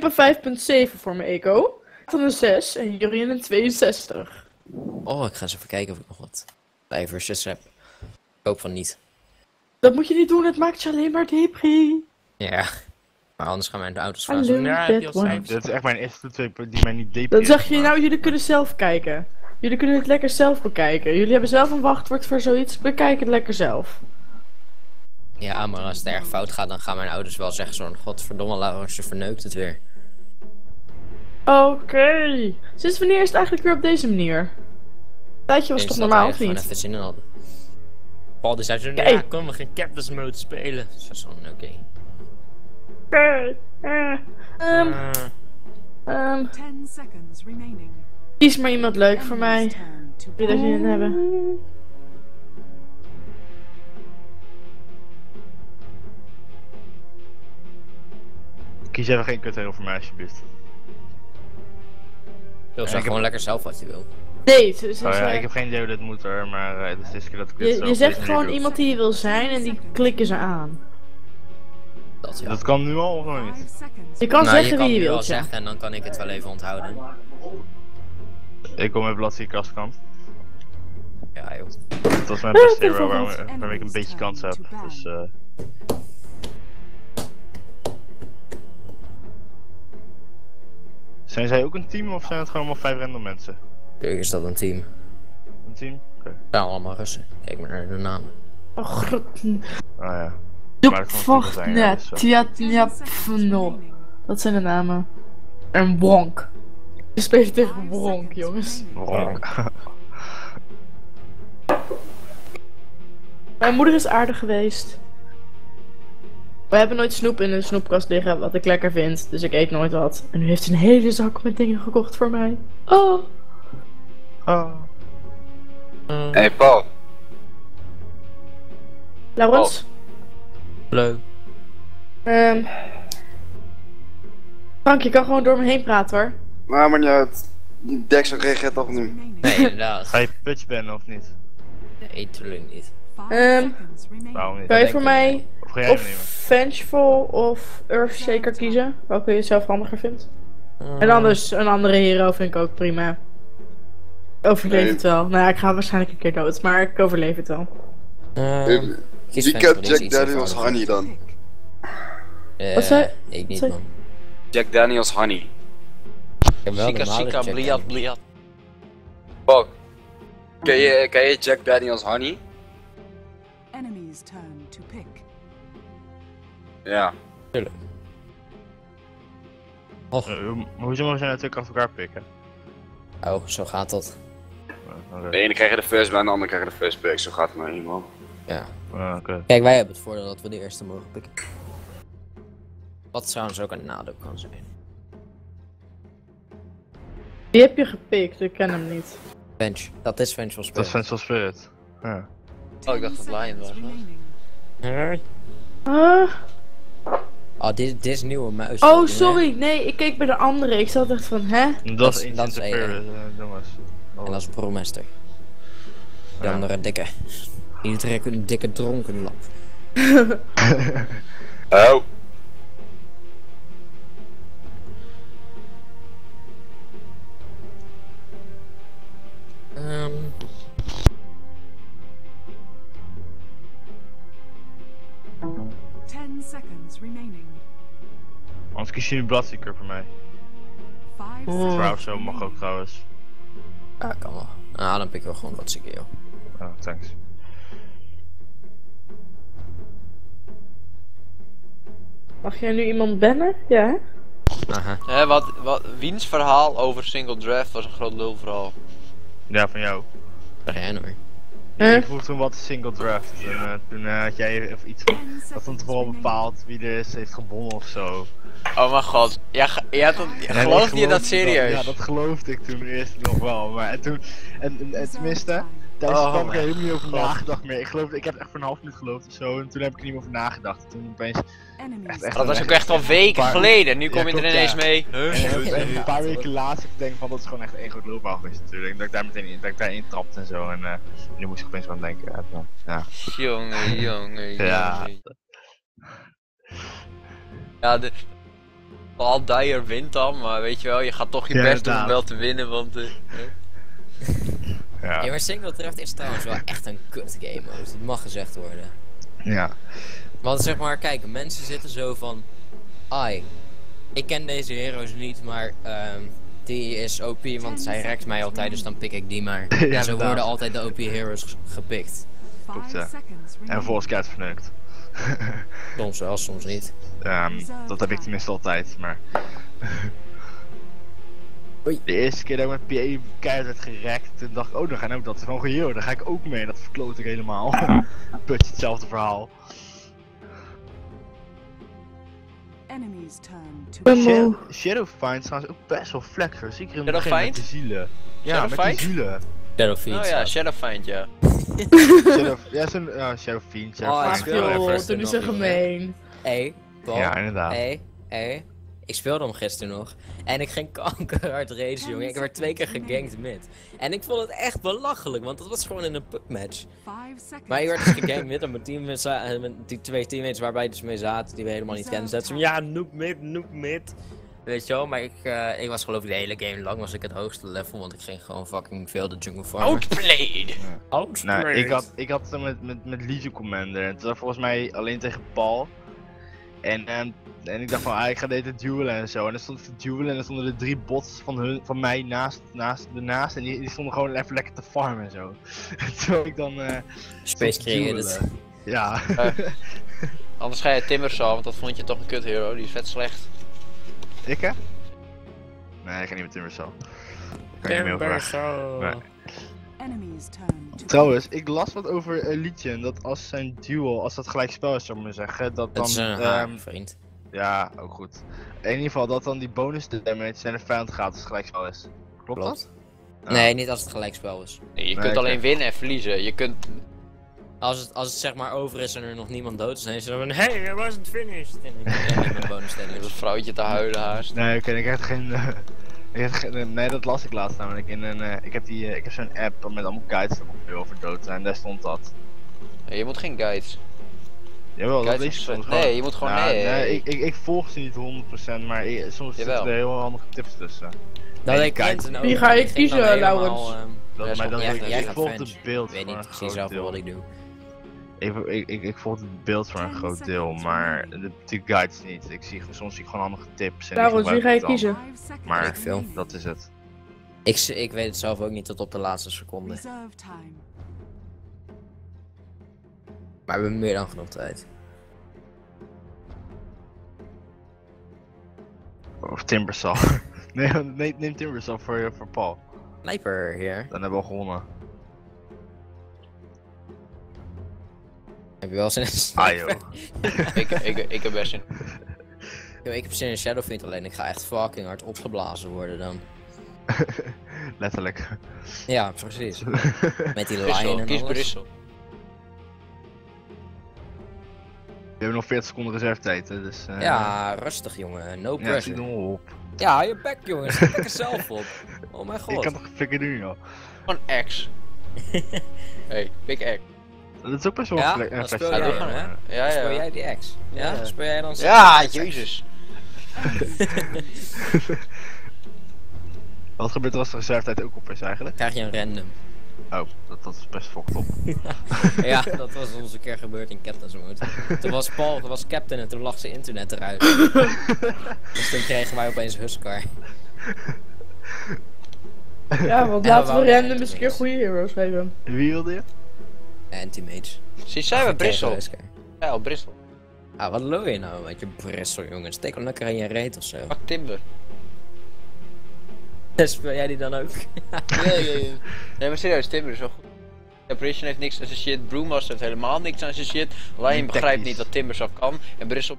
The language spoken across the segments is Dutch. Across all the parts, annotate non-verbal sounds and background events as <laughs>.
heb een 5.7 voor mijn eco. Dan een 6 en Jurien een 62. Oh, ik ga eens even kijken of ik nog wat cijfers heb. Ik hoop van niet. Dat moet je niet doen, het maakt je alleen maar depri. Ja. Maar anders gaan mijn ouders vragen. Ja, heb je bad al one. cijfers? Dit is echt mijn eerste twee die mij niet deep Dan zeg je nou, jullie kunnen zelf kijken. Jullie kunnen het lekker zelf bekijken. Jullie hebben zelf een wachtwoord voor zoiets. Bekijk het lekker zelf. Ja, maar als het erg fout gaat, dan gaan mijn ouders wel zeggen zo'n godverdomme Laurens, je verneukt het weer. Oké. Sinds wanneer is het eigenlijk weer op deze manier? Tijdje was Ik toch normaal of niet? zin in hadden. Paul die zei zo, Kijk. ja, kom we gaan Captain's Mode spelen. Dat is oké. Oké. eh, ehm, Eh, ehm, 10 seconds remaining. kies maar iemand leuk voor mij. Wil je daar zin in hebben? Kies even geen kutheel voor mij alsjeblieft. Wil ik zeg heb- gewoon lekker zelf wat je wil. Nee, ze, ze, Oh, ja, ze- ik heb geen idee hoe dit moet hoor, maar eh, het is de eerste keer dat ik dit zo je, je zegt deze gewoon iemand die je wil zijn en die klikken ze aan. Dat ja. Dat kan nu al of nog 5 niet? seconds. Je kan nou, zeggen je kan wie je wilt, ja. zeggen en dan kan ik het wel even onthouden. Ik kom met bladzijde kastkant. Ja joh. Dat is mijn beste hero waar, waarmee ik een beetje kans heb. Dus eh. Zijn zij ook een team of zijn het gewoon allemaal vijf random mensen? Tuurlijk is dat een team. Een team? Oké. Ja, allemaal Russen. Kijk maar naar de namen. Oh, grot. Ah ja. Maar dat zijn, ja, Vachtnet, dus, eh. 10 Tjatnjap, seconds Vno. remaining. Dat zijn de namen. En Wonk. Je speelt tegen 5 Wonk, jongens. Wrong. Mijn moeder is aardig geweest. We hebben nooit snoep in de snoepkast liggen, wat ik lekker vind. Dus ik eet nooit wat. En nu heeft ze een hele zak met dingen gekocht voor mij. Oh. Oh. Hey Paul, Laurens? Leuk. Ehm. Frank, je kan gewoon door me heen praten hoor. maar maar niet uit. Die Dex reageert toch nu. Nee, inderdaad. Ga je pitch bannen of niet? Nee, tuurlijk niet. 5 Ehm, seconds remaining. Waarom niet? Kan je voor mij Of? Vengeful of Earthshaker kiezen? Welke je zelf handiger vindt. Eh, En anders een andere hero vind ik ook prima. Ik overleef Nee. het wel. Nou, ja, ik ga waarschijnlijk een keer dood, maar ik overleef het wel. eh, Wie Fenton, kent die is Jack Daniels. Honey dan? Eh, Wat zei- Ik niet zei- man. Jack Daniels Honey. Heb Sika, Jack bliat bliat. Ken je, ken je Jack Daniels Honey? Enemy's turn to pick. Ja. Och, Eh, hoe- Hoezo mogen ze nou twee achter elkaar pikken? oh, zo gaat dat. Eh. De ene krijg je de first bij, de andere krijg je de first pick. Zo gaat het maar iemand. Ja. Oké. Kijk, wij hebben het voordeel dat we de eerste mogen pikken. Wat trouwens ook een nadeel kan zijn. Die heb je gepikt, ik ken hem niet. Bench, dat is Vengeful Dat Spirit. is Vengeful Spirit. Ja. Oh, ik dacht dat Lion was. Ah. Oh, dit, dit is nieuwe muis. Oh, sorry. Nee, ik keek bij de andere. Ik zat echt van, hè? Dat, Dat is dat één, eh, jongens. Oh. En dat is Brewmaster. De Ja. andere dikke. Die trekt een dikke dronken lap. Oh. <laughs> Ehm Anders kies je nu Bloodseeker voor mij. 5 Oh. zo mag ook trouwens. ja, kan wel. Nou, dan pik ik wel gewoon wat zieke, joh. Ah, thanks. Mag jij nu iemand bannen? Ja, hè? Aha. Hè, wat, wat, wiens verhaal over single draft was een groot lulverhaal. Ja, van jou. Zeg jij nou weer. Huh? Ik vroeg toen wat single draft. En eh, toen eh, had jij of iets van. 10 Dat van tevoren bepaald wie er is, heeft gewonnen of zo. Oh mijn god. Ja, ja, dat, geloofde je dat serieus? ja, dat geloofde ik toen eerst nog wel. Maar en toen. En, en, en tenminste. Tijdens Oh heb ik er helemaal niet over nagedacht meer. Ik geloof, ik heb echt voor een half minuut geloofd of zo. En toen heb ik er niet meer over nagedacht. Toen opeens. Echt, echt dat was ook echt al weken paar- geleden. Nu Ja, kom je er ineens ja. mee. En, Huh? en een paar weken later denk ik van dat is gewoon echt één groot loopbouw geweest natuurlijk. Dat ik daar meteen in, dat ik daarin trapte en zo. En eh nu moest ik opeens wel denken. Ja. Jongen, jongen, <laughs> Ja. jongen. Ja, de... Al Dyer wint dan, maar weet je wel, je gaat toch je Ja, best doen om wel te winnen, want... eh, <laughs> Ja. Ja, maar Single Draft is trouwens wel echt een kut game. Dus dat mag gezegd worden. ja. Want zeg maar, kijk, mensen zitten zo van... Ai, ik ken deze heroes niet, maar ehm, die is OP, want zij rekt mij altijd, dus dan pik ik die maar. <laughs> en zo inderdaad. worden altijd de OP heroes gepikt. Klopt, Five ja. seconds En remaining. volgens Cat verneukt. <laughs> Soms wel, soms niet. Ehm, dat heb ik tenminste altijd, maar... <laughs> Oei. De eerste keer dat ik met PA keihard werd gerekt, toen dacht ik, oh dan ga ik ook dat is gewoon geheel, daar ga ik ook mee, dat verkloot ik helemaal. <laughs> Putje hetzelfde verhaal. Enemies turn to. Shadow, Shadowfiend is trouwens ook best wel flekker, zeker in begin met de zielen. Ja, met de zielen. Battlefield. Oh ja, Shadowfiend, ja. Shadow, <laughs> <laughs> ja, zo'n ja, Shadowfiend, Oh, speel Joh, ze gemeen. Hé, Paul. ja, inderdaad. Hé, hé. Ik speelde hem gisteren nog. En ik ging kankerhard race, jongen. Ik werd twee keer gegankt mid. En ik vond het echt belachelijk, want dat was gewoon in een pubmatch. Maar ik werd dus gegankt mid <laughs> en mijn team met, eh, met die twee teammates waarbij dus mee zaten, die we helemaal niet kennen. Zetten ze ja, noob mid, noob mid. Weet je wel, maar ik, eh, ik was geloof ik de hele game lang was ik het hoogste level, want ik ging gewoon fucking veel de jungle farmen. Outplayed! Outplayed. Nou, ik had, ik had het met, met, met Legion Commander. En toen was volgens mij alleen tegen Paul. En, en, en ik dacht van, ah, ik ga deze duelen en zo. En dan stond ik te duelen en dan stonden er drie bots van, hun, van mij naast, naast ernaast. En die, die stonden gewoon even lekker te farmen en zo. <laughs> Terwijl ik dan... eh Space created. Ja. <laughs> Anders ga je Timbersaw, want dat vond je toch een kut hero, die is vet slecht. ik hè? Nee, ik ga niet met Timbersaw. Kan je meer Trouwens, ik las wat over Legion, dat als zijn duel, als dat gelijk spel is, zou ik maar zeggen, dat dan... Dat is een ehm, haar, vriend. Ja, ook goed. In ieder geval dat dan die bonus damage naar de vijand gaat als het gelijkspel is. Klopt, Klopt. dat? Ja. Nee, niet als het gelijkspel is. Nee, je Nee, kunt alleen winnen en verliezen. Je kunt... Als het, als het zeg maar over is en er nog niemand dood is, dan is het dan van Hey, I wasn't finished! En dan krijg je mijn <laughs> bonus damage. dat vrouwtje te huilen haast. Nee, oké, ik heb geen... eh, <laughs> ik heb geen nee, dat las ik laatst namelijk. In een, eh, ik heb, die, eh, ik heb zo'n app met allemaal guides over dood en daar stond dat. Je moet geen guides. Jawel, dat is- soms nee, gewoon. je moet gewoon- Nou, nee. ik, ik, ik volg ze niet 100%, maar ik- soms Jawel. zitten er heel handige tips tussen. Dat Nee, ik kijk. Quentin ook, Wie ga je ik kiezen, Laurens? ehm, Dat, maar dat jij- ik, ik volg het beeld Ik weet niet precies wel wat ik doe. Ik, ik, ik, ik volg het beeld voor een groot deel, maar de, de guides niet. Ik zie, soms zie ik gewoon handige tips. En Laurens, wie ga je ik kiezen? Maar Ik veel. Dat is het. Ik, ik weet het zelf ook niet tot op de laatste seconde. Maar we hebben meer dan genoeg tijd. Of Timbersaw. <laughs> nee, <laughs> nee, neem Timbersaw voor, voor Paul. Sniper hier. Dan hebben we al gewonnen. Heb je wel zin in een Ah sniper? joh. <laughs> ik, ik, ik heb best zin. Yo, ik heb zin in Shadowfiend alleen ik ga echt fucking hard opgeblazen worden dan. Letterlijk. Ja, precies. Met die lion en kies alles. We hebben nog 40 seconden reservetijd, hè, dus... eh, Ja, rustig jongen. No Ja, pressure. op. Ja, je bek jongens. Stik er <laughs> zelf op. Oh mijn Ik god. kan toch flikker doen, joh. Gewoon X. <laughs> hey, big X. Dat is ook best wel Ja, een speel jij Ja, hè? Ja, Speel ja. jij die ex? Ja, Ja. speel jij dan Ja, jezus. <laughs> Wat gebeurt er als de reservetijd ook op is eigenlijk? Krijg je een random. Oh, dat, dat is best fucked op. <laughs> ja, dat was ons een keer gebeurd in Captain's Mode. Toen was Paul, toen was Captain en toen lag zijn internet eruit. <laughs> dus toen kregen wij opeens Huskar. Ja, want we laten we random eens een keer goede heroes geven. Wie wilde je? Anti-mates. Zie, zijn we Bristol? Ja, op Bristol. Ah, wat lul je nou met je Bristol, jongen? Steek hem lekker in je reet of zo. Fuck Timber. <laughs> Speel jij die dan ook? Ja, ja, ja. Nee, maar serieus, Timber is wel goed. Apparition heeft niks aan zijn shit, Broommaster heeft helemaal niks aan zijn shit. Lion begrijpt niet wat Timbers af kan. En Ten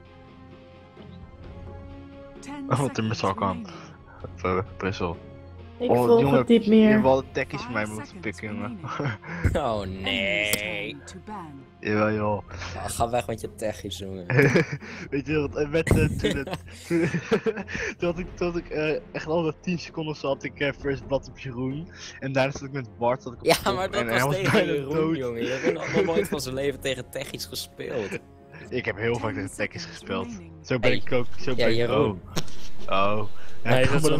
Oh, <laughs> wat Timbersaw seconds kan. remaining. Ik Oh, volg jongen, het niet Je meer. hebt wel de tekkies van mij moeten pikken, jongen. <laughs> Oh nee. Jawel, joh. Ah, ga weg met je techies, jongen. <laughs> Weet je wat, eh, met eh, toen, het, toen, <laughs> toen had ik, toen had ik eh, echt al dat 10 seconden zat ik eh, first blood op Jeroen. En daarna zat ik met Bart. Zat ik op Ja, maar dat en was tegen Jeroen, dood. jongen. Jeroen had nog nooit van zijn leven tegen techies gespeeld. Ik heb heel vaak tegen tekkies gespeeld. Zo ben ik ook. Zo ben ik ook. Oh. Ja, Nee, dat is we doen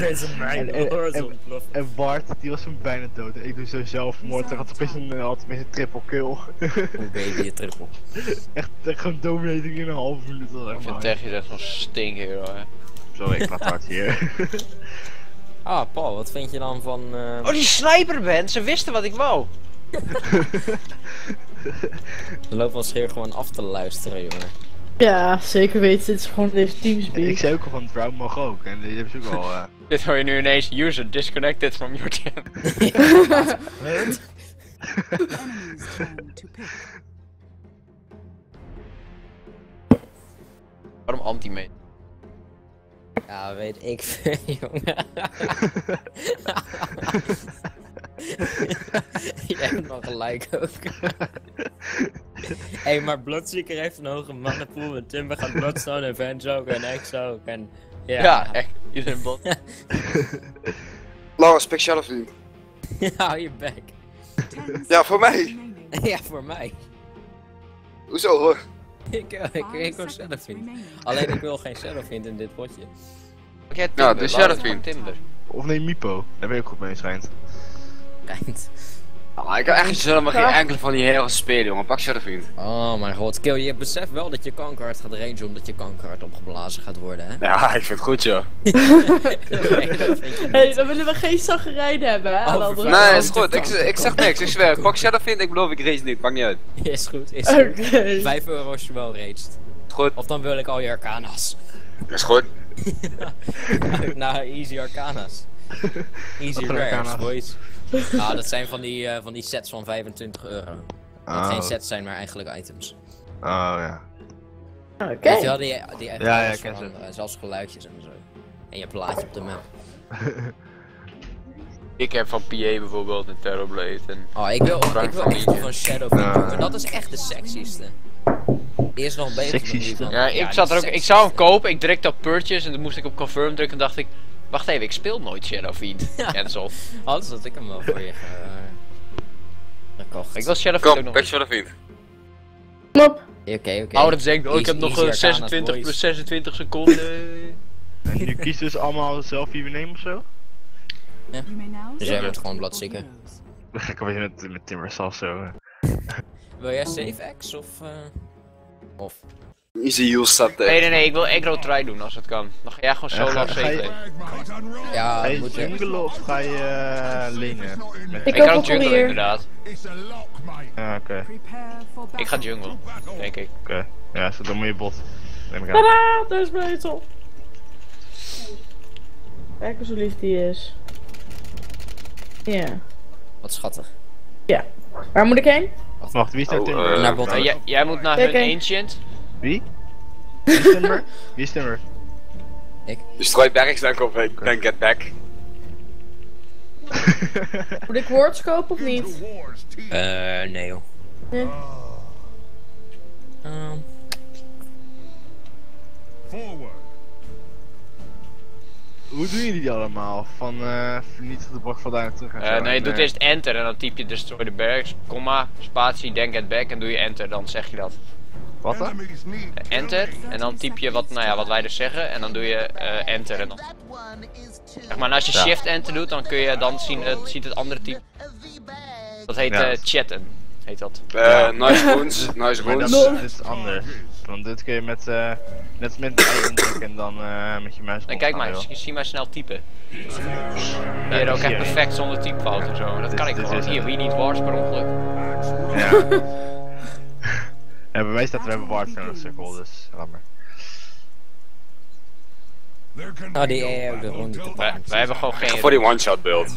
deze En- <laughs> mijn Bart, die was toen bijna dood. Ik doe zo zelfmoord. Ik had opeens een, eh, had opeens een triple kill. Hoe baby je triple. <laughs> echt, echt gewoon dominating in een half minuut. Ik vind. Tech is echt zo'n stinkhero, hè. Sorry, ik praat hard hier. <laughs> Ah, Paul, wat vind je dan van... eh, Oh, die sniper band, ze wisten wat ik wou. <laughs> We lopen ons hier gewoon af te luisteren, jongen. Ja, zeker weten. Dit is gewoon deze ik teamspeak. zei ook al van Drown mag ook. En die hebben ze ook al. eh, <laughs> Dit hoor je nu ineens, user disconnected from your team. Enemy's turn to pick. Waarom anti-mate? Ja, weet ik veel, <laughs> jongen. Jij hebt nog gelijk ook. Hé, <laughs> hey, maar Bloodseeker heeft een hoge mannenpool en Timber gaat Bloodstone en Venge ook en X ook en... Ja, Ja, echt. Iedereen bot. <laughs> Laurens, pik Shadowfiend. <laughs> hou je bek. Ja, voor mij. Ja, voor mij. Hoezo hoor? Ik, eh, ik, ik, wil Shadowfiend. Alleen ik wil geen Shadowfiend in dit potje. Ja, Ja, de Shadowfiend. Timber. of nee, Mipo. Daar ben ik goed mee schijnt. Eind. Ah, ik heb echt helemaal geen enkele van die heroes spelen, jongen. Pak Shadowfiend. Oh mijn god, Kill, je beseft wel dat je kankerhard gaat rangen omdat je kankerhard opgeblazen gaat worden, hè? Ja, ik vind het goed, joh. <laughs> je hey, dan willen we geen zaggerijn hebben, hè? Nee, is goed. Ik, ik zeg niks, ik zweer. Pak Shadowfiend, ik beloof ik race niet. Maakt niet uit. Is goed, is goed. Oké. 5 euro als je wel raced. Goed. Of dan wil ik al je arcana's. Is goed. <laughs> nou, easy arcana's. Easy rares, arcana's? boys. Nou, <laughs> dat zijn van die, eh, van die sets van 25 euro. Dat Oh. geen sets zijn, maar eigenlijk items. Oh ja. Oké. Weet je wel, die, die ja, ik ken ze. veranderen, zelfs geluidjes en zo. En je plaatje op de map. <laughs> Ik heb van PA bijvoorbeeld een Terrorblade en... Oh, ik wil, Frank ik wil van echt van Ja. jongen. Dat is echt de sexieste. Eerst nog beter dan die Sexieste? van- Ja, ik zat er ook, ik zou hem kopen, ik drukte op purchase en toen moest ik op confirm drukken en dacht ik... Wacht even, ik speel nooit Shadowfiend. <laughs> Cancel. Anders had ik hem wel voor je ge... gekocht. Ik wil Shadowfiend ook Kom, nog pak eens. Shadowfiend. Kom op. Oké, oké. Ouders denken, oh ik heb Easy- nog easy eh, arcana's, 26 boys. plus 26 seconden. <laughs> En nu kies dus allemaal zelf wie we nemen of zo? You may now Dus jij wordt select gewoon. Gek wat je met, met Timbers of zo. eh. Wil jij save X of... eh, Of... Easy heal staat Nee, er. nee, nee, ik wil aggro try doen als het kan. Dan ga jij gewoon Ja, solo of ga je- Ja, Ga je moet je... jungelen of ga je eh? Met- Ik Ik ga ook jungle alweer. inderdaad. Ja, oké. Ik ga jungle, denk ik. Oké. Ja, zo, dan moet je bot. Tadaa, daar is Betel. Kijk eens hoe lief die is. Ja. Wat schattig. Ja. Waar moet ik heen? Wacht, wie is nou Oh, eh, Naar bot. Jij, jij moet naar Kijk, hun kijk. ancient. Wie? <laughs> Wie is Timber? Wie is Timber? Destroy bergs, dan kom ik. Dan get back. <laughs> Moet ik words kopen of niet? Eh, nee joh. Nee. Ehm, Hoe doen jullie die allemaal? Van eh vernietig de blok van daar terug en zo. Eh, nee, je doet eerst enter en dan typ je destroy the barracks, comma, spatie, then get back en doe je enter, dan zeg je dat. Wat dan? Enter en dan typ je wat, nou ja, wat wij dus zeggen en dan doe je eh, enter en dan. Zeg maar, en als je Ja. shift enter doet, dan kun je dan zien, eh, ziet het andere type. Dat heet Ja. eh, chatten, heet dat. Eh, nice wounds, nice Maar dat wounds. is, dit is anders. Want dit kun je met, eh net met en dan eh met je muis En kijk maar, opgaan, zie, zie maar snel typen. Hier ook zie echt je. perfect zonder typfout en zo. Dat Dit- kan ik gewoon. Hier, het. wie niet wars per ongeluk. Ja. <laughs> ja, bij mij staat er we hebben Ward nodig, cirkel, dus laat maar. oh, die AI ook de ronde te Wij, pakken. wij hebben gewoon geen... Voor die one-shot build.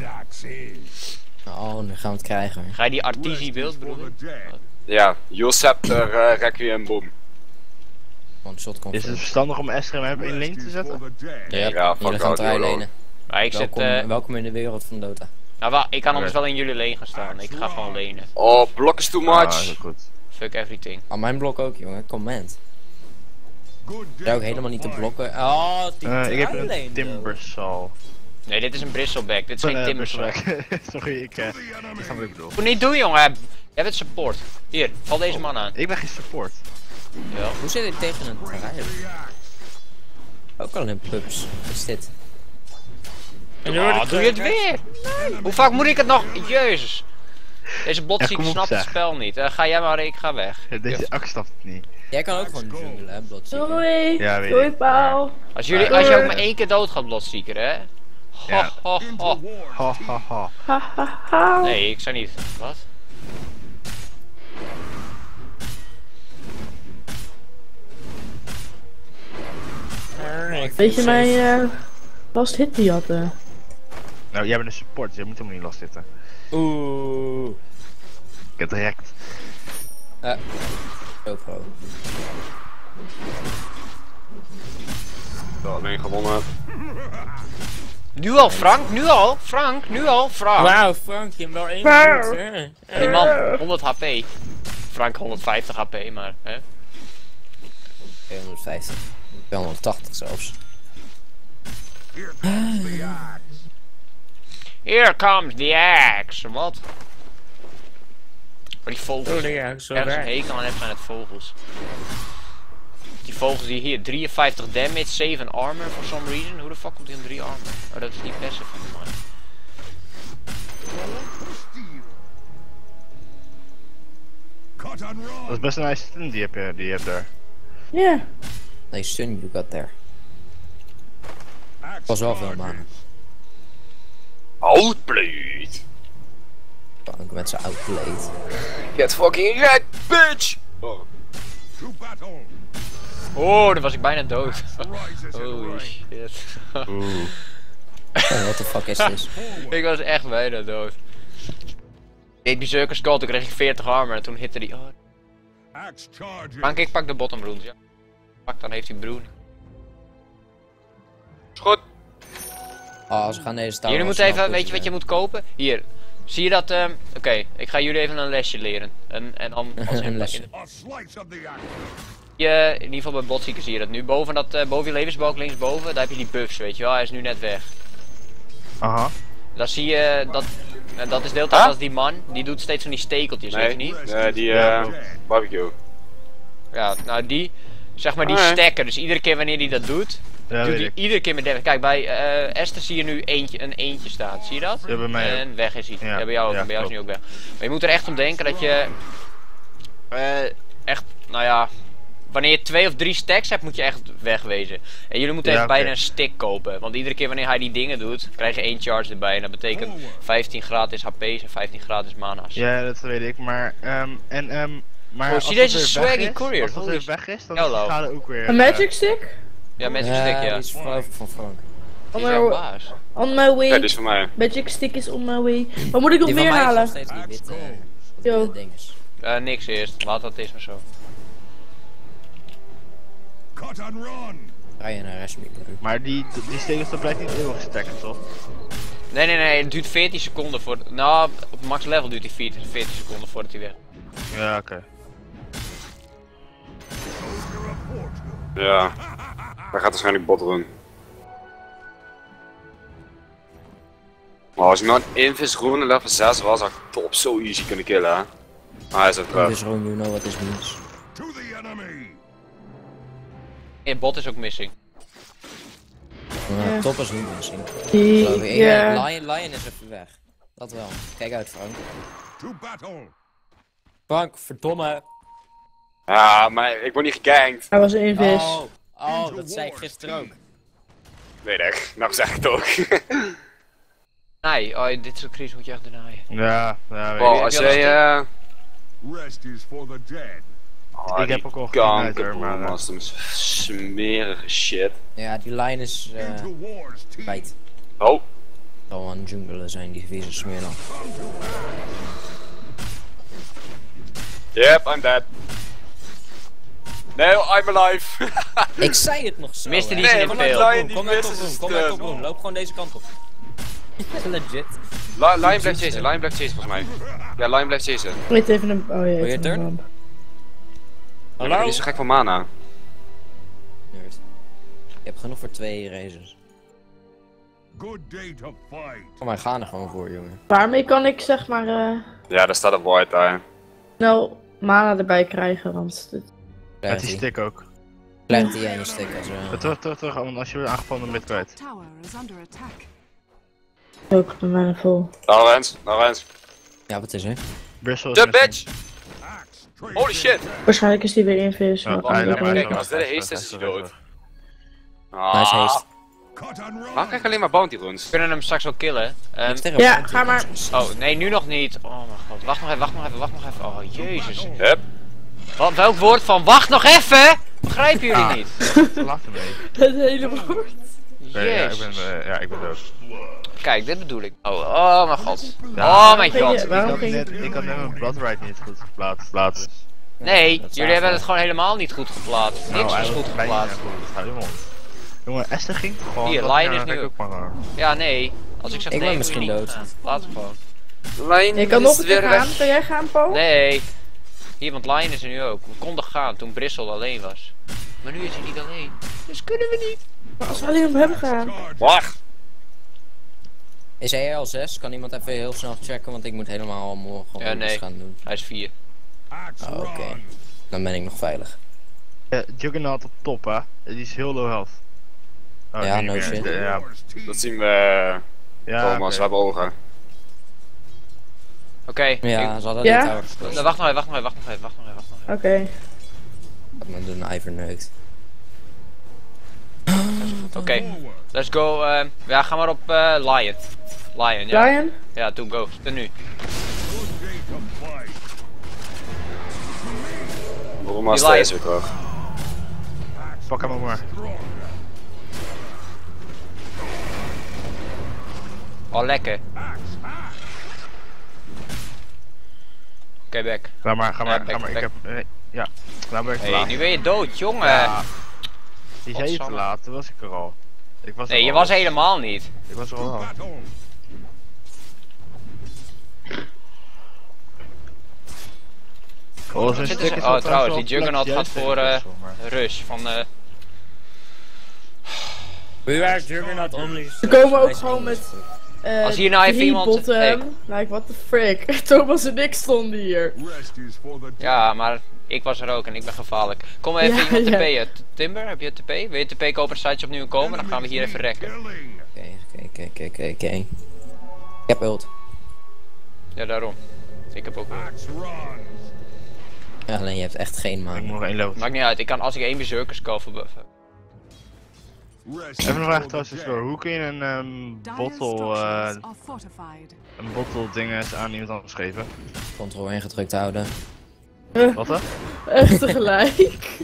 Oh, nu gaan we het krijgen. Ga je die artisie beeld bedoelen? Ja, Heal Scepter, eh, Requiem, boom. Want shot komt. Is het verstandig om Esther hem in lane te zetten? Ja, Ja, fuck jullie gaan YOLO. lenen. Maar ik zit... Welkom, eh welkom in de wereld van Dota. nou, ik kan anders wel in jullie lane gaan staan. Ik ga gewoon lenen. Oh, block is too much. goed. Fuck everything. Aan mijn blok ook, jongen. Command. Daar ook helemaal niet te blokken. Oh, die Eh, ik heb een. Nee, dit is een bristleback. Dit is geen. Bristleback. <laughs> Sorry, ik, eh, ik ga ik bedoel. Moet niet doen, jongen. Jij bent support. Hier, val deze man aan. Ik ben geen support. Ja. Hoe zit ik tegen een trui? Ook al een pups. Wat is dit? En Oh, doe je het weer? Hoe vaak moet ik het nog? Jezus. Deze op, snapt het spel niet. Eh, ga jij maar, ik ga weg. Deze Ax snapt het niet. Jij kan ook gewoon jungelen, hè, Blodziek. Doei! Ja, weet Doei. Paul! Als, jullie, als je ook maar één keer dood gaat blotzieker, hè? Ho, Ja. ho, ho. Ha ha ha. Ha ha ha! Nee, ik zou niet. Wat? Weet je mij eh last hit die had? eh? Nou, jij bent een support, dus jij moet helemaal niet last zitten. Oeh. Ik heb direct. GoPro. Zo, ben gewonnen. Nu al, Frank? Nu al? Frank? Nu al? Frank? Wauw, Frank, je hebt wel één minuut, hè? Die man, 100 HP. Frank 150 HP, maar hè? 250. 280 zelfs. Here comes the axe. Wat? Oh, die vogels. ja, zo Ergens een hekel aan heb zijn het vogels. Die vogels die hier 53 damage, 7 armor for some reason. Hoe de fuck komt hij aan 3 armor? Oh, dat is die passive van mij. Dat is best een nice stun die je hebt, die je hebt daar. Ja. Nee, stun you got there. Was wel veel mannen. Outplayed. Frank met zijn outplayed. Get fucking red, bitch! Oh. Oh, dan was ik bijna dood. Holy shit. Oeh. Oh, <laughs> what the fuck is this? <laughs> ik was echt bijna dood. Ik deed Circus Skull, toen kreeg ik 40 armor en toen hitte die... Oh. Frank, ik pak de bottom runes, ja. Pak, dan heeft hij broen. Is goed. Oh, ze gaan deze touw Jullie moeten even, weet je wat je moet kopen? Hier. Zie je dat? ehm, Oké, ik ga jullie even een lesje leren. En, en dan... Als <laughs> Een lesje. je, in ieder geval bij botzieken zie je dat nu. Boven, dat, eh, boven je levensbalk linksboven, daar heb je die buffs, weet je wel. Hij is nu net weg. Aha. Dan zie je dat... en dat is deeltijd Huh? als die man, die doet steeds van die stekeltjes, weet je niet? Nee, die eh barbecue. Ja, nou die, zeg maar die Ah, stacken. Dus iedere keer wanneer die dat dout, Ja, doet hij ik. iedere keer met. Kijk, bij eh, Esther zie je nu eentje, een eentje staan, zie je dat? Ja, bij mij En ook. weg is hij. Ja, Ja, bij jou ook, ja, en bij jou is hij ook weg. Maar je moet er echt om denken dat je, eh, echt, nou ja, wanneer je twee of drie stacks hebt, moet je echt wegwezen. En jullie moeten Ja, even bijna een stick kopen. Want iedere keer wanneer hij die dingen doet, krijg je één charge erbij. En dat betekent 15 gratis HP's en 15 gratis mana's. Ja, dat weet ik, maar ehm en ehm maar Oh, als zie deze swaggy is- courier, Als dat weer weg is, dan is de schade ook weer. Een eh, magic stick? Ja, magic Ja, stick, ja. die is van Frank. On Die my, is jouw wa- baas. on my way. Ja, dit is voor mij. Magic stick is on my way. Wat moet ik nog meer mij is nog halen? Yo. dinges. Eh, niks eerst, laat dat is maar zo. Ga je naar Resmi, broer. Maar die, die dat blijft niet eeuwig stacken, toch? Nee, nee, nee, het duurt 14 seconden voor. Nou, op max level duurt hij 14, 14 seconden voordat hij weg. Ja, oké. Ja. Hij gaat waarschijnlijk bot run. Maar als ik nou een Invis Rune level 6 was, had ik top zo easy kunnen killen, hè. Maar hij is terug. Dus Ron, you know what this means. Nee, bot is ook missing. Ja. Top is niet. Ja. Ja, Lion, Lion is even weg. Dat wel. Kijk uit, Frank. Frank, verdomme. Ja, maar ik word niet gegankt. Hij was een invis. Oh, oh, dat zei ik gisteren ook. Weet ik. Nou zeg ik het ook. <laughs> Nee, oh, dit soort crisis moet je echt denaaien. Ja, ja, weet als jij eh... Rest is for the dead. Oh, Ik heb ook al hoor, maar, eh. man, dat is smerige shit. Ja, die line is eh kwijt. Oh, zal wel een jungle zijn, die vieze smeerland. yep, I'm dead. No, I'm alive. <laughs> Ik zei het nog zo. Miste die Nee, zin in maar die Kom naar mist top is room, kom naar top stuk. room. Loop gewoon deze kant op. <laughs> Legit. Li- Lion blijft chasen, Lion blijft chasen volgens mij. Ja, Lion blijft chasen. Wait even een... Oh ja. je even turn? een- Ik ben zo gek van mana. Nerd. Je hebt genoeg voor twee races. Good day to fight. Kom maar, ga er gewoon voor, jongen. Waarmee kan ik zeg maar eh Ja, daar staat een void daar. snel mana erbij krijgen? Want dit... Met die stick ook. Die aan je stick als we... Terug, terug, terug, want als je wordt aangevallen dan ben je het Top kwijt. Ook de mana vol. Daar Rens, daar Rens. Ja, wat is er? De missing. bitch! Holy shit! Waarschijnlijk is die weer. Ja, ook maar niet. kijken, als dit de haste is, is hij dood. Nice Ah, run. waarom krijg ik alleen maar bounty runs? We kunnen hem straks wel killen. Ehm, Ja, ga maar. oh, nee, nu nog niet. Oh mijn god. Wacht nog even, wacht nog even, wacht nog even. Oh, jezus. Hup. Wat, welk woord van wacht nog even? Begrijpen jullie Ah. niet? Laat. <laughs> Het hele woord. Nee, ja, ik ben, eh, ja, ik ben dood. Kijk, dit bedoel ik. Oh, oh mijn god. Ja. Oh mijn je- god. Ik Waarom had ging net, ik had net mijn Bloodride niet goed geplaatst. geplaatst. Nee, jullie hebben het gewoon helemaal niet goed geplaatst. Niks was goed geplaatst. goed. Mond. Jongen, Esther ging toch gewoon. Hier, Lion ging- is nu ik ook maar. Ja, nee. Als ik zeg Ik ben nee, misschien je niet dood. Laat het gewoon. Lijn Je kan is nog een keer weer gaan. weg. Kan jij gaan, Paul? Nee. Hier, want Lion is er nu ook. We konden gaan toen Bristol alleen was. Maar nu is hij niet alleen. Dus kunnen we niet. Maar als we alleen op hem gaan. Wacht. Is hij al 6? Kan iemand even heel snel checken? Want ik moet helemaal morgen Ja, ja, nee. gaan doen. Hij is 4. Axe Oh, oké. Dan ben ik nog veilig. Ja, Juggernaut op top, hè? Die is heel low health. Oh, Ja, nee, no shit. Ja. Dat zien we, ja Thomas. oké. We hebben ogen. Oké. Ja, ik- ze hadden Ja? dit wacht nog even, wacht nog even, wacht nog even, wacht nog even. Wacht nog even. Oké. Ik had me een Ivor neukt. Oké, Forward. let's go. ehm, ja, ga maar op eh, Lion. Lion, ja. Lion? Ja, doe go. En nu. Waarom was deze weer terug? Pak hem maar. Oh, lekker. Oké, back. Ga maar, ga Ja, maar, back, ga maar. Ik heb. nee, Ja, nou ben ik te Hey, laat. nu ben je dood, jongen. Ja. Je zei je te laat, toen was ik er al. Ik was Nee, je al. was helemaal niet. Ik was er al. Oh, oh, trouwens, die Juggernaut gaat voor, tegen eh, Rush van eh We are Juggernaut only. We komen ook gewoon met... eh, Als hier nou even iemand- bottom. hey. Like, what the frick. <laughs> Thomas en ik stonden hier. Ja, maar ik was er ook en ik ben gevaarlijk. Kom even Ja, iemand ja. TP'en. Timber, heb je TP? Wil je TP kopen je opnieuw komen? Dan gaan we hier even rekken. Oké, oké, oké, oké, oké. Ik heb ult. Ja, daarom. Ik heb ook. Ja, alleen je hebt echt geen Ik moet man. nog één lood. Maakt niet uit, ik kan als ik één berserkers call voor buffen. Rest is Even een vraag trouwens. Hoe kun je een ehm Dire bottle, eh fortified. een bottle dinges aan iemand anders geven? Control ingedrukt houden. Wat hè? <laughs> Echt tegelijk.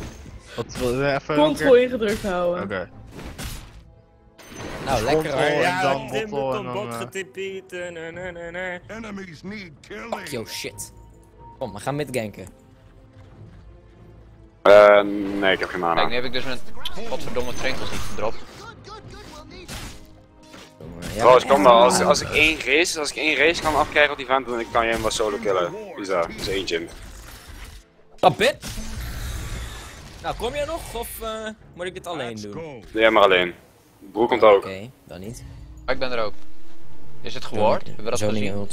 Wat wil je even? keer? ingedrukt houden. Oké. Nou, lekker hoor. en dan bottle en dan, eh, getipiet. na. Enemies need killing. Fuck yo shit. Kom, we gaan mid Eh, nee, ik heb geen Kijk, mana. nu heb ik dus mijn godverdomme trinkels niet gedropt. Ja, Trouwens, kom maar, als, wel. als ik één race, als ik één race kan afkrijgen op die vent, dan kan je hem wel solo killen. Wie is dat? Dat is eentje. Stop it! Nou, kom jij nog of eh, moet ik dit alleen doen? Oké. Nee, maar alleen. Broer komt ook. dan niet. Maar ik ben er ook. Is het gehoord? Hebben we dat gezien?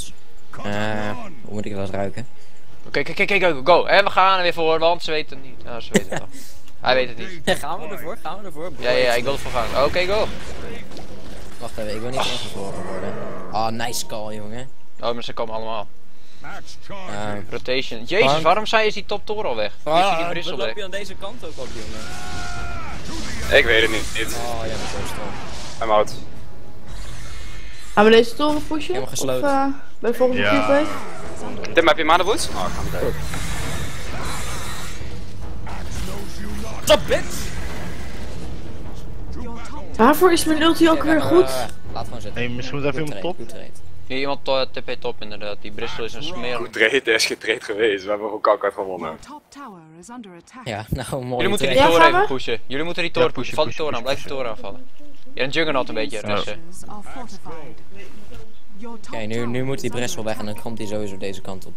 Eh, hoe moet ik dat ruiken? Oké, kijk, kijk, kijk, go, go. En we gaan er weer voor, want ze weten het niet. Ja, ze weten het al. <laughs> Hij weet het niet. gaan we ervoor? Gaan we ervoor? Ja, ja, ja, ik wil ervoor gaan. Oké, go. Wacht even, ik wil niet ingevroren worden. Ah, nice call, jongen. Oh, maar ze komen allemaal. Eh, Rotation. Jezus, Frank. waarom zei je is die top toren al weg? Hier is die weg. loop je aan deze kant ook op, jongen? Ik weet het niet. niet. Oh, jij bent zo strong. I'm out. Gaan we deze toren pushen? Helemaal gesloten. Of uh, bij de volgende Ja. keer Tim, heb je mana boots? Oh, ik ga meteen. Stop it! Your top Waarvoor is mijn ulti ook weer goed? Laat gewoon zitten. Nee, misschien moet even iemand top. Hier iemand uh, TP top inderdaad. Die Bristol is een smeer. Goed trade, er is getrade geweest. We hebben ook altijd gewonnen. Ja, nou mooi. Jullie moeten die Ja, toren even pushen. Jullie moeten die toren Ja, pushen. Val die toren aan, blijf die toren aanvallen. Ja, en Juggernaut een beetje resten. Oké, nu, nu moet die Bressel weg en dan komt hij sowieso deze kant op.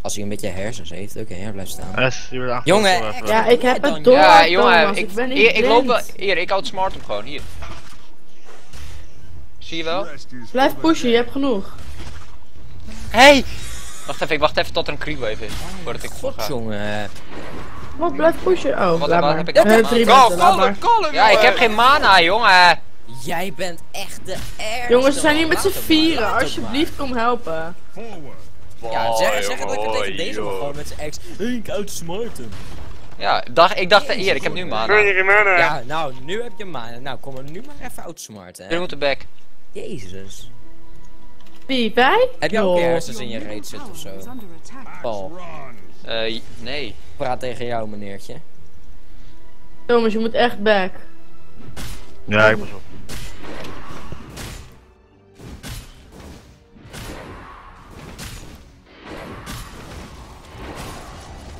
Als hij een beetje hersens heeft, oké, hij blijft staan. Jongen. Ja, ik heb het door, Ja, jongen, ik, Ik ben niet hier, ik loop wel. Hier, ik outsmart hem gewoon. Hier. Zie je wel? Blijf pushen, je hebt genoeg. Hey! Wacht even, ik wacht even tot er een creep wave is. Voordat ik voor God, ga. jongen. Wat, blijf pushen. Oh, Wat- laat wat maar. heb ik <laughs> drie Ja, ik heb geen mana, jongen. Jij bent echt de ergste. Jongens, we zijn hier met z'n maar, vieren. Alsjeblieft, kom helpen. Ja, zeg, zeg het Oh, lekker tegen deze man gewoon met zijn ex. Ik outsmart hem. Ja, dacht, ik dacht, hier, ik heb nu mana. Ja, nou, nu heb je maar. Nou, kom er nu maar even outsmarten. Jullie hè. moeten back. Jezus. Wie, wij? Heb je ook ergens in je reet zitten of zo? Paul. Eh, nee. praat tegen jou, meneertje. Thomas, je moet echt back. Ja, ik pas op.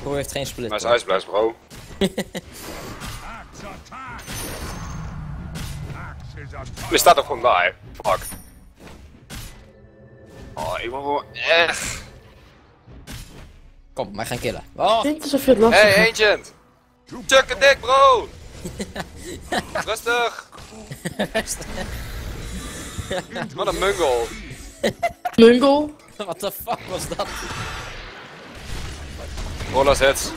Bro heeft geen split. Hoor. ice blast, bro. <laughs> Is. Er staat ook gewoon daar. Fuck. Oh, ik wil gewoon echt. Kom, wij gaan killen. Oh, alsof je het lastig Hey. Ancient! Chuck een dik, bro! <laughs> Rustig! Wat een mungle! Mungle. what the fuck was dat? Rollers <laughs> hits.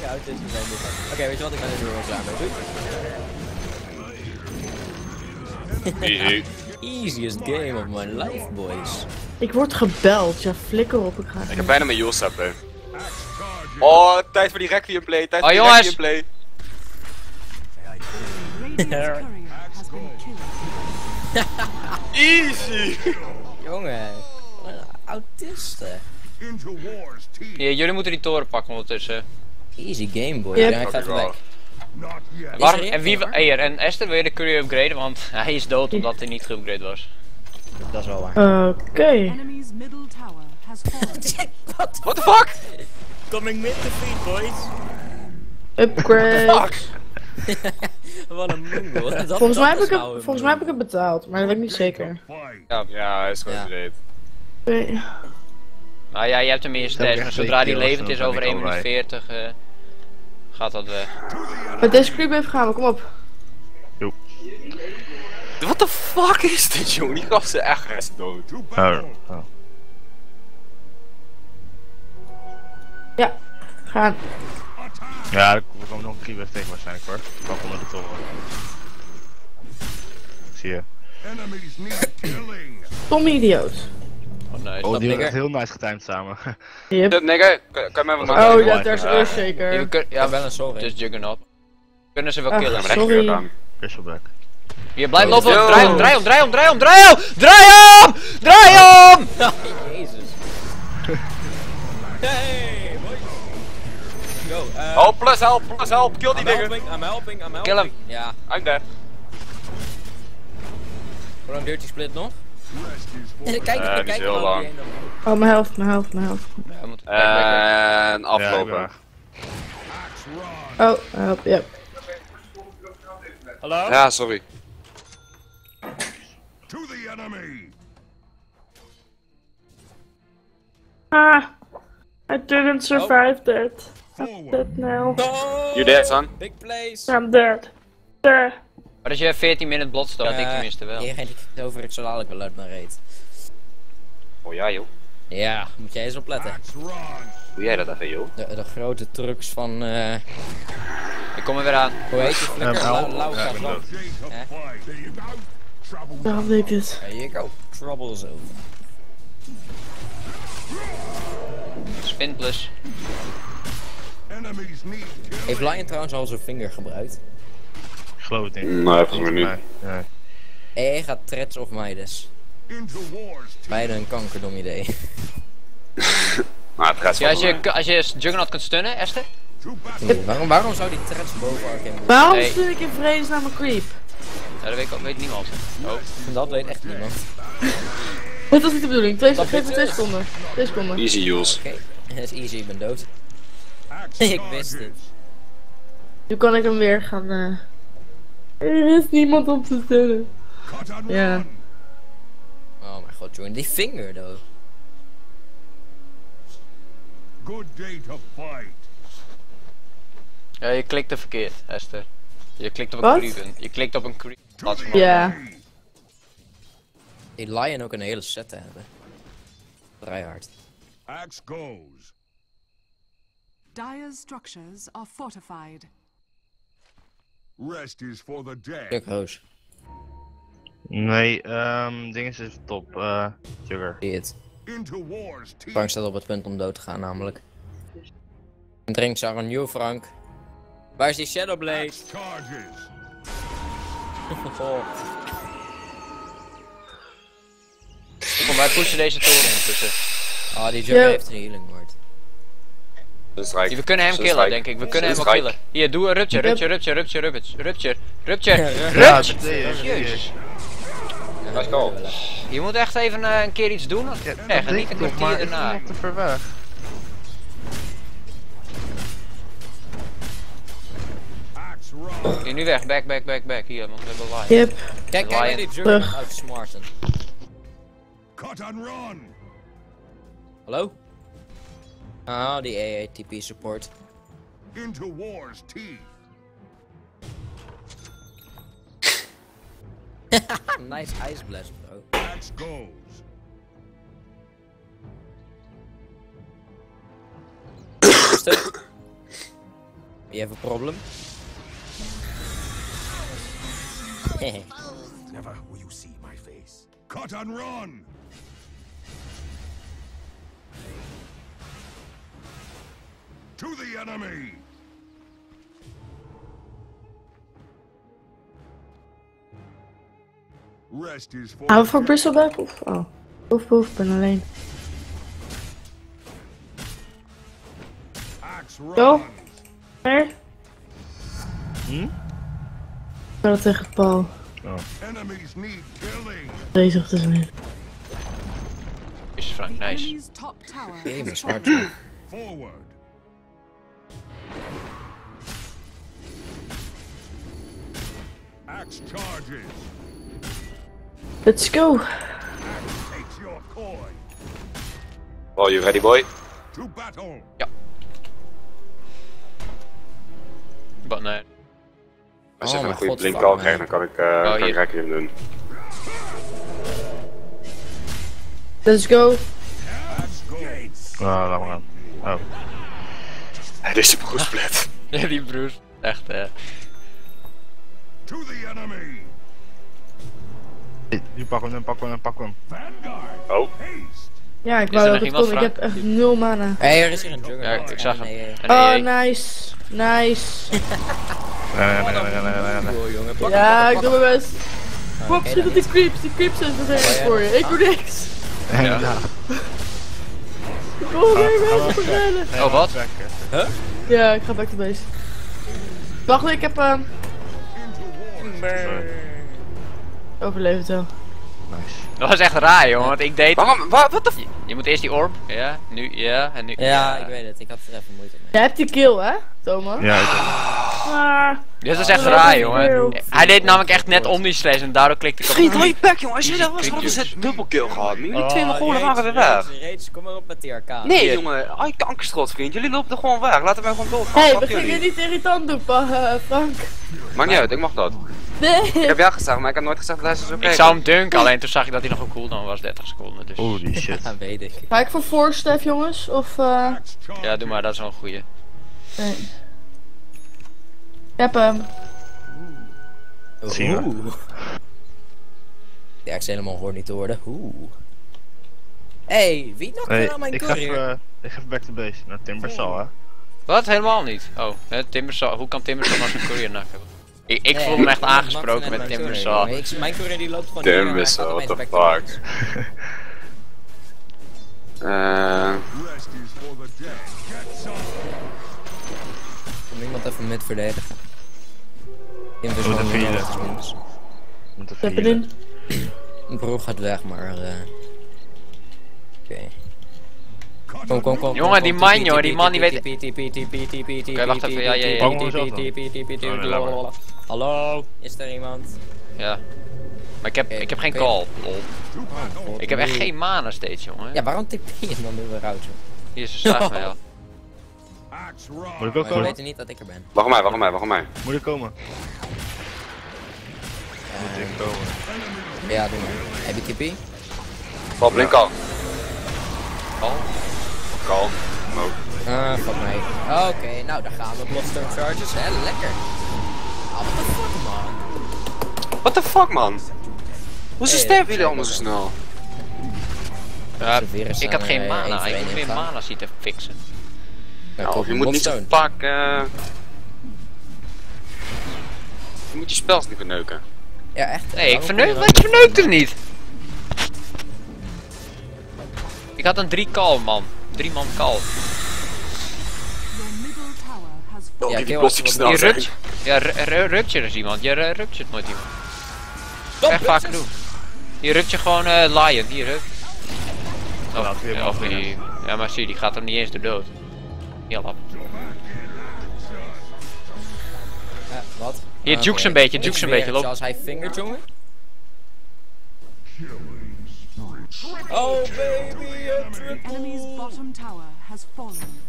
Ja, het is. Oké, weet je wat? Ik ben er nu wel klaar mee. Easy. <laughs> Easiest game of my life, boys. Ik word gebeld. Ja, flikker op. Ik ga Ik heb bijna mijn Jules stappen. Oh, tijd voor die Requiem play, tijd Oh, voor die jongens. Requiem play. <laughs> Easy! Jongen, wat een autisten. Jullie moeten die toren pakken ondertussen. Easy game, boy. Yep. Ja, ik ga even weg. Waarom, er en wie, en Esther, wil je de courier upgraden? Want <laughs> hij is dood omdat hij niet geupgrade was. Dat is wel waar. Oké. Fallen. <laughs> What the fuck? Coming mid to feet, boys. Upgrade. <laughs> Wat een mungo. Dat- Volgens mij, dat heb ik het, nou een volgens mij heb ik het betaald, maar dat weet ik niet zeker. Ja, hij is gewoon Ja. gereed. Oké. Nou ja, je hebt hem in je ik stash. Zodra die levend is over ben ik 1 minuut allebei. 40, eh, gaat dat weg. Met deze creep even gaan we, kom op. What the fuck is dit, jongen? Die gast is echt rest dood. Oh, oh. Ja, gaan. Ja, er we komen nog een creep tegen waarschijnlijk hoor. Nog onder de toren. Zie je. Enemies need killing. Tom idioot. Oh Oh, dat die hebben echt heel nice getimed samen. <laughs> Yep. Dit, nigga, kan, kan je mij wat Oh, maken? Oh ja, daar is ja. Urs zeker. Je Ja, ja, wel een sorry. dus Juggernaut. Kunnen ze wel Ach, killen. Recht Sorry. weer aan. Crystalback. Hier, blijf Oh. lopen. Draai om, draai om, draai om, draai om, draai om! Draai om! Draai om! <laughs> Jezus. Hey, boys. Go. eh, Help, plus help, plus help, kill die I'm dingen. helping, I'm helping, I'm helping. Kill hem. Ja. I'm dead. Hoe lang duurt die split nog? Rest is for kijk, Eh, is kijk heel lang. Oh, mijn helft, mijn helft, mijn helft. Back. En aflopen. Ja. Oh, help, yep. Hallo? Ja, sorry. To the enemy. Ah, I didn't survive that. Forward. Dead now. Oh, You dead, son? Big place. I'm dead. There. Maar als je 14 minute blotstone, had ik Eh, tenminste wel. Hier ging ik over het zo dadelijk wel uit mijn reet. Oh ja, joh. Ja, moet jij eens opletten. Doe jij dat even, joh? De, de grote trucks van, eh, Ik kom er weer aan. hoe heet die flikker? Ja, nou, Lauka ja, ik ik het. There you go. Trouble over. Spin plus. Heeft Lion trouwens al zijn vinger gebruikt? Geloof het niet. Nee, volgens mij niet. Nee. Nee. Hij gaat Threats of Midas. Beide een kankerdom idee. <laughs> Maar het gaat Ja, als je, als je Juggernaut kunt stunnen, Esther? Battle. waarom, waarom zou die Threats boven moeten? Waarom Nee. stuur ik in vredesnaam een creep? Ja, dat weet, ik- weet niemand. Oh. Dat weet echt niemand. <laughs> Dit was niet de bedoeling. Twee, Dat geef me twee is. seconden. Twee seconden. Easy, Jules. Oké, <laughs> dat is easy, ik ben dood. Ik wist het. Nu kan ik hem weer gaan... eh Er is niemand om te stellen. Ja. Oh mijn god, join die vinger though. Good day to fight. Ja, je klikte verkeerd, Esther. Je klikt op een creepen. Je klikt op een creep. To Laat the ze maar. Ja. Die Lion ook een hele set te hebben. Draai hard. Axe goes. Dyer's structures are fortified. Rest is for the dead. Stuk roos. Nee, ehm, ding is even top. eh sugar. Zie het. Into war's teeth. Frank staat op het punt om dood te gaan namelijk. En drinkt Sarah nieuw Frank. Waar is die Shadowblade? Charges. <laughs> Kom, wij pushen deze toren intussen. Ah, die Jugger heeft een healing word. Dus strijk. We kunnen hem killen, strijk. denk ik. We kunnen hem wel killen. Hier, doe een rupture, Ik rupture, rupture, rupture, rupture, rupture, rupture, Ja, rupture. Jezus. Nice call. Je moet echt even eh, een keer iets doen. Ja, Echt, dat en deed niet ik een kwartier ik ging nog te ver weg. Hier, nu weg, back, back, back, back. Hier, want we hebben live. Yep. Kijk, kijk naar die Jugger Terug. uit smarten. Cut and run. Hallo? Ah, the AATP support. Into war's teeth. <laughs> nice ice blast, bro. Axe goes. <coughs> You have a problem? <laughs> Never will you see my face. Cut and run. To the enemy. Rest is for Gaan we voor Bristleback of? Oh. Boef, boef, ben alleen. Runs. Waar? Hm? Ik tegen Paul Enemies need killing. bezig te zijn. Is Frank, nice. Game is hard. Forward. Axe charges. Let's go. Oh, you ready boy? To battle. But nee. Als Oh je even mijn een goede blink man. krijgt, dan kan ik, eh kan hier. ik doen. Let's go. Ah, laat maar aan. Oh. Deze broer split. Ja, die broers. Echt, eh. To the enemy. Nu pakken we hem, pakken we hem, pakken we hem. Vanguard. Oh. Ja, ik Is wou dat het kon. Ik heb echt nul mana. Hé, hey, er is hier een Jugger. Ja, ik zag hem. Nee, En Oh, nice. Nice. Nee, nee, nee, nee, nee, Ja, ik doe mijn best. Kom op, Oké, schiet dan op die creeps. Die creeps zijn vervelend voor je. Ik doe niks. <laughs> Ja. <laughs> Ik wil weer mensen vervelen. Oh, wat? Ja, ik ga back to base. Wacht, ik heb ehm overleefd wel. Nice. Dat was echt raar, jongen. Want ik deed. waarom? Wat wat de f... Je, je moet eerst die orb. Ja, nu, ja, en nu. Ja, ik weet het. Ik had er even moeite mee. Jij hebt die kill, hè, Thomas? Ja, ik Maar... Dit is echt Oh, raar, jongen. heel- Hij deed namelijk echt net om die slash en daardoor klikte ik op. Vriend, hou je bek jongen. Als je dat was, hadden ze use. dubbelkill gehad. Jullie Oh, twee Mongolen waren weer weg. Kom maar op met die arcade. Nee jongen, ai kankerstrot vriend. Jullie lopen er gewoon weg. Laten wij gewoon doodgaan. Hé, hey, begin je jullie. niet irritant doen, pa, eh, Frank. Maakt niet uit, ik mag dat. Nee. Ik heb ja gezegd, maar ik heb nooit gezegd dat hij zou Ik zou hem dunken, alleen toen zag ik dat hij nog een cooldown was, 30 seconden. Dus. Holy <laughs> shit. Ja, weet ik. Ga ik voor voorstef, jongens? Of, eh... Ja, doe maar, dat is wel een goeie. Nee. Ik heb hem. We. Oeh. Ja, ik zijn helemaal hoor niet te worden. Oeh. hey, wie er Nee, aan mijn ik ga even, eh, ik ga even back to base. Naar Timbersal, hè. Wat? Helemaal niet. Oh, hè, Timbersaw. Hoe kan Timbersaw als een courier nakken? Ik, ik Nee, voelde me echt ik aangesproken met jongen. Ik- Mijn courier die loopt gewoon gaat what the fuck. <laughs> Eh. Kan iemand even mid verdedigen? Is Moet nodig, dus. Moet. Mijn broer gaat weg, maar... eh Oké. Cut Kom, kom, kom. Jongen, die man, joh, die man die weet- Oké, wacht even, ja, ja, ja. Dan. Hallo, is er iemand? Ja. Maar ik heb, ik heb geen call. Lol. Ik heb echt geen mana steeds, jongen. Ja, waarom tip je hem dan nu weer uit? joh? Hier is een slag mee, <laughs> ja. Moet ik ook We komen? weten niet dat ik er ben. waarom mij, waarom mij, waarom mij? Moet ik komen? Moet ik komen? Ja, doe maar. Heb je TP? Val blink al. Call? Kal. Ook. Ah, fuck mij. Oké, nou daar gaan we. Bloodstone Charges, hè, lekker. Ah, what the fuck, man. What the fuck, man? Hoezo Hey, sterven dat jullie allemaal zo snel? Ja, ik had geen eh, mana, ik weer ingaan. mana zien te fixen. Nou, je moet niet zo vaak... eh, Je moet je spels niet verneuken. Ja, echt. Nee, ik verneuk, ik dat verneuk hem niet. Ik had een drie kal man. Drie man kal. Oh, Ja, die we snel Je zijn. rupt, ja, ru- ru- rupt je dus iemand. Je ru- rupt je het nooit iemand. Stop, Echt vaak doen. Je rupt je gewoon eh lion. Hier, rup. Oh, ja, of maar die, ja, maar zie, die gaat hem niet eens de dood. Ja, lap. Eh, wat? Hier, Ah, juke ze een beetje, juke ze een beetje, loop. Zoals hij vingert, jongen. Oh baby, a the enemy's triple. bottom tower has fallen.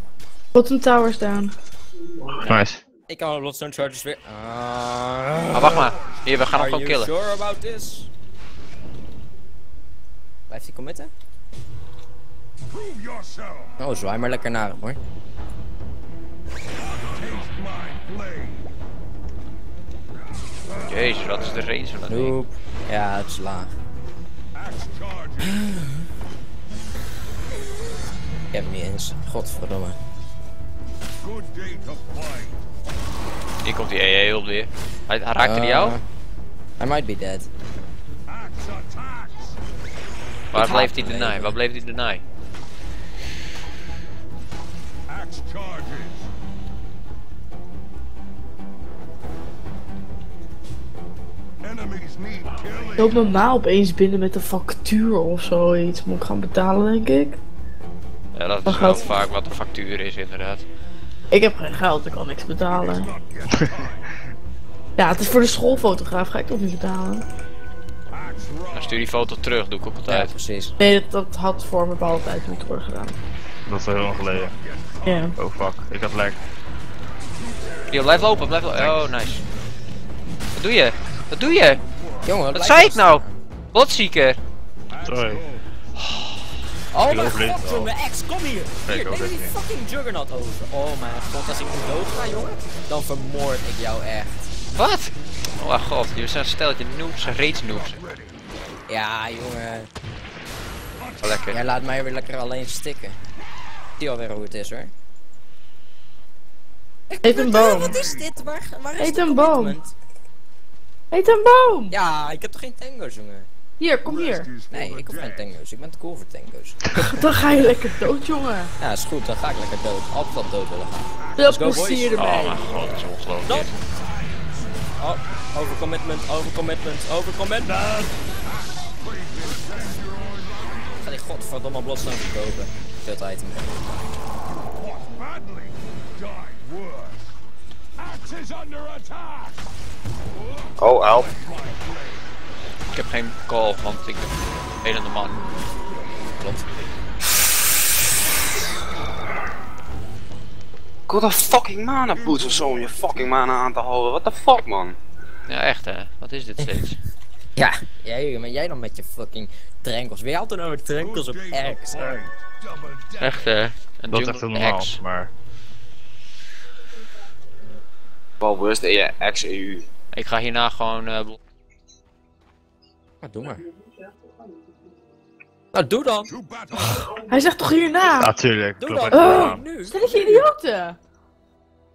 Bottom towers down. Nice. Ik kan de Bloodstone Charges weer. Ah. Maar wacht maar. Hier, we gaan hem gewoon killen. sure about this? Blijft hij committen? Prove yourself. Oh, zwaai maar lekker naar hem hoor. Jezus, wat is de range van dat ding? Ja, het is laag. Ik heb hem niet eens. Godverdomme. Hier komt die EE op weer. Hij, hij raakte die jou? Uh, I might be dead. Waar ik bleef hem deny? Waar bleef die deny? Axe charges. Killing. Loopt normaal opeens binnen met een factuur of zoiets. Moet ik gaan betalen, denk ik. Ja, dat is wel vaak wat de factuur is inderdaad. Ik heb geen geld, ik kan niks betalen. <laughs> Ja, het is voor de schoolfotograaf, ga ik toch niet betalen? Dan stuur die foto terug, doe ik ook Ja, altijd. precies. Nee, dat, dat had voor een bepaalde tijd moeten worden gedaan. Dat is al heel lang geleden. Ja. Oh fuck, ik had lek. Yo, blijf lopen, blijf lopen. Oh, nice. Wat doe je? Wat doe je? Jongen, Wat zei ik nou? Botzieker. Sorry. Oh mijn god, jongen, ex, kom hier! Nee, Hier, neem die fucking Juggernaut over. Oh mijn god, als ik nu dood ga, jongen, dan vermoord ik jou echt. Wat? Oh mijn god, jullie zijn een steltje noobs, reeds noobs. Ja, jongen. Lekker. Jij laat mij weer lekker alleen stikken. Zie alweer hoe het is, hoor. Eet een boom. Wat is dit? Waar, waar is Eet een boom. Eet een boom! Ja, ik heb toch geen tango's, jongen? Hier, kom hier. Nee, ik hoef geen tango's. Ik ben te cool voor tango's. <laughs> Dan ga je lekker dood, jongen. Ja, is goed, dan ga ik lekker dood. Altijd dood willen gaan. Veel plezier Oh erbij. mijn god, dat is ongelooflijk. Oh, overcommitment, overcommitment, overcommitment! Ik ga die godverdomme bloedstone verkopen. Kut item. Oh, help. Ik heb geen call, want ik ben een helende man. Klopt. Ik had een fucking mana boots of zo om je fucking mana aan te houden. What the fuck, man? Ja, echt hè. Wat is dit steeds? Ja, jij, maar jij dan met je fucking trankels. Wie had er nou met trankels op X? Echt hè. Een Dat is echt normaal, X. maar... Wel worst je ex-EU. Ik ga hierna gewoon... eh, bl- Maar doe maar. Nou, doe dan! Hij zegt toch hierna? Natuurlijk, Doe klopt. dan! echt Oh. Stelletje idioten!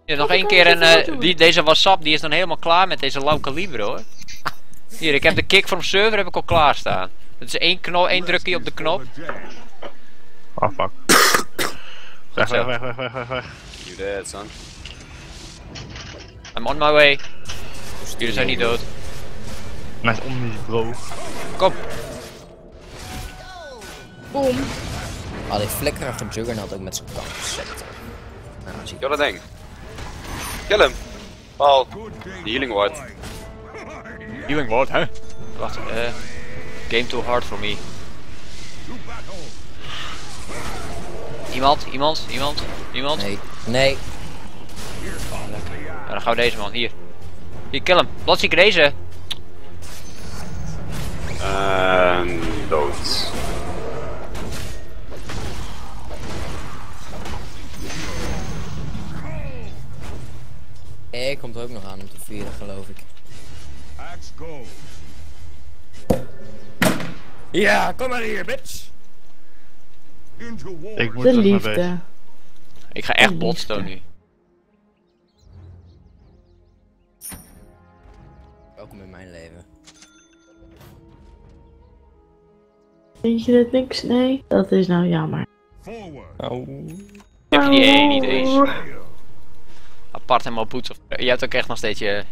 Ja, nog één keer je en zoveel eh, die, deze WhatsApp die is dan helemaal klaar met deze lauw kaliber hoor. Hier, ik heb de kick from server heb ik al klaarstaan. Het is één, knop, één drukje op de knop. Oh fuck. Weg, weg, weg, weg, weg, weg. You dead, son. I'm on my way. Jullie zijn niet dood. Nice omni bro. Kom. Boom. Oh, die flikkerige Juggernaut ook met zijn kant. Nou, zie Kill dat ding. Kill hem. Paul. De healing ward. Healing word, hè? Wacht, eh. game too hard for me. Iemand, iemand, iemand, iemand. Nee, nee. Dan gaan we deze man, hier. Hier, kill hem. Bloodseeker deze. Ehm, dood. Hij komt er ook nog aan om te vieren, geloof ik. Axe go. Ja, kom maar hier, bitch. Ik moet De liefde. Ik ga echt botstone nu. Vind je dit niks? Nee? Dat is nou jammer. Forward. Heb je die E niet eens? Fail. Apart helemaal boots of... Je hebt ook echt nog steeds je...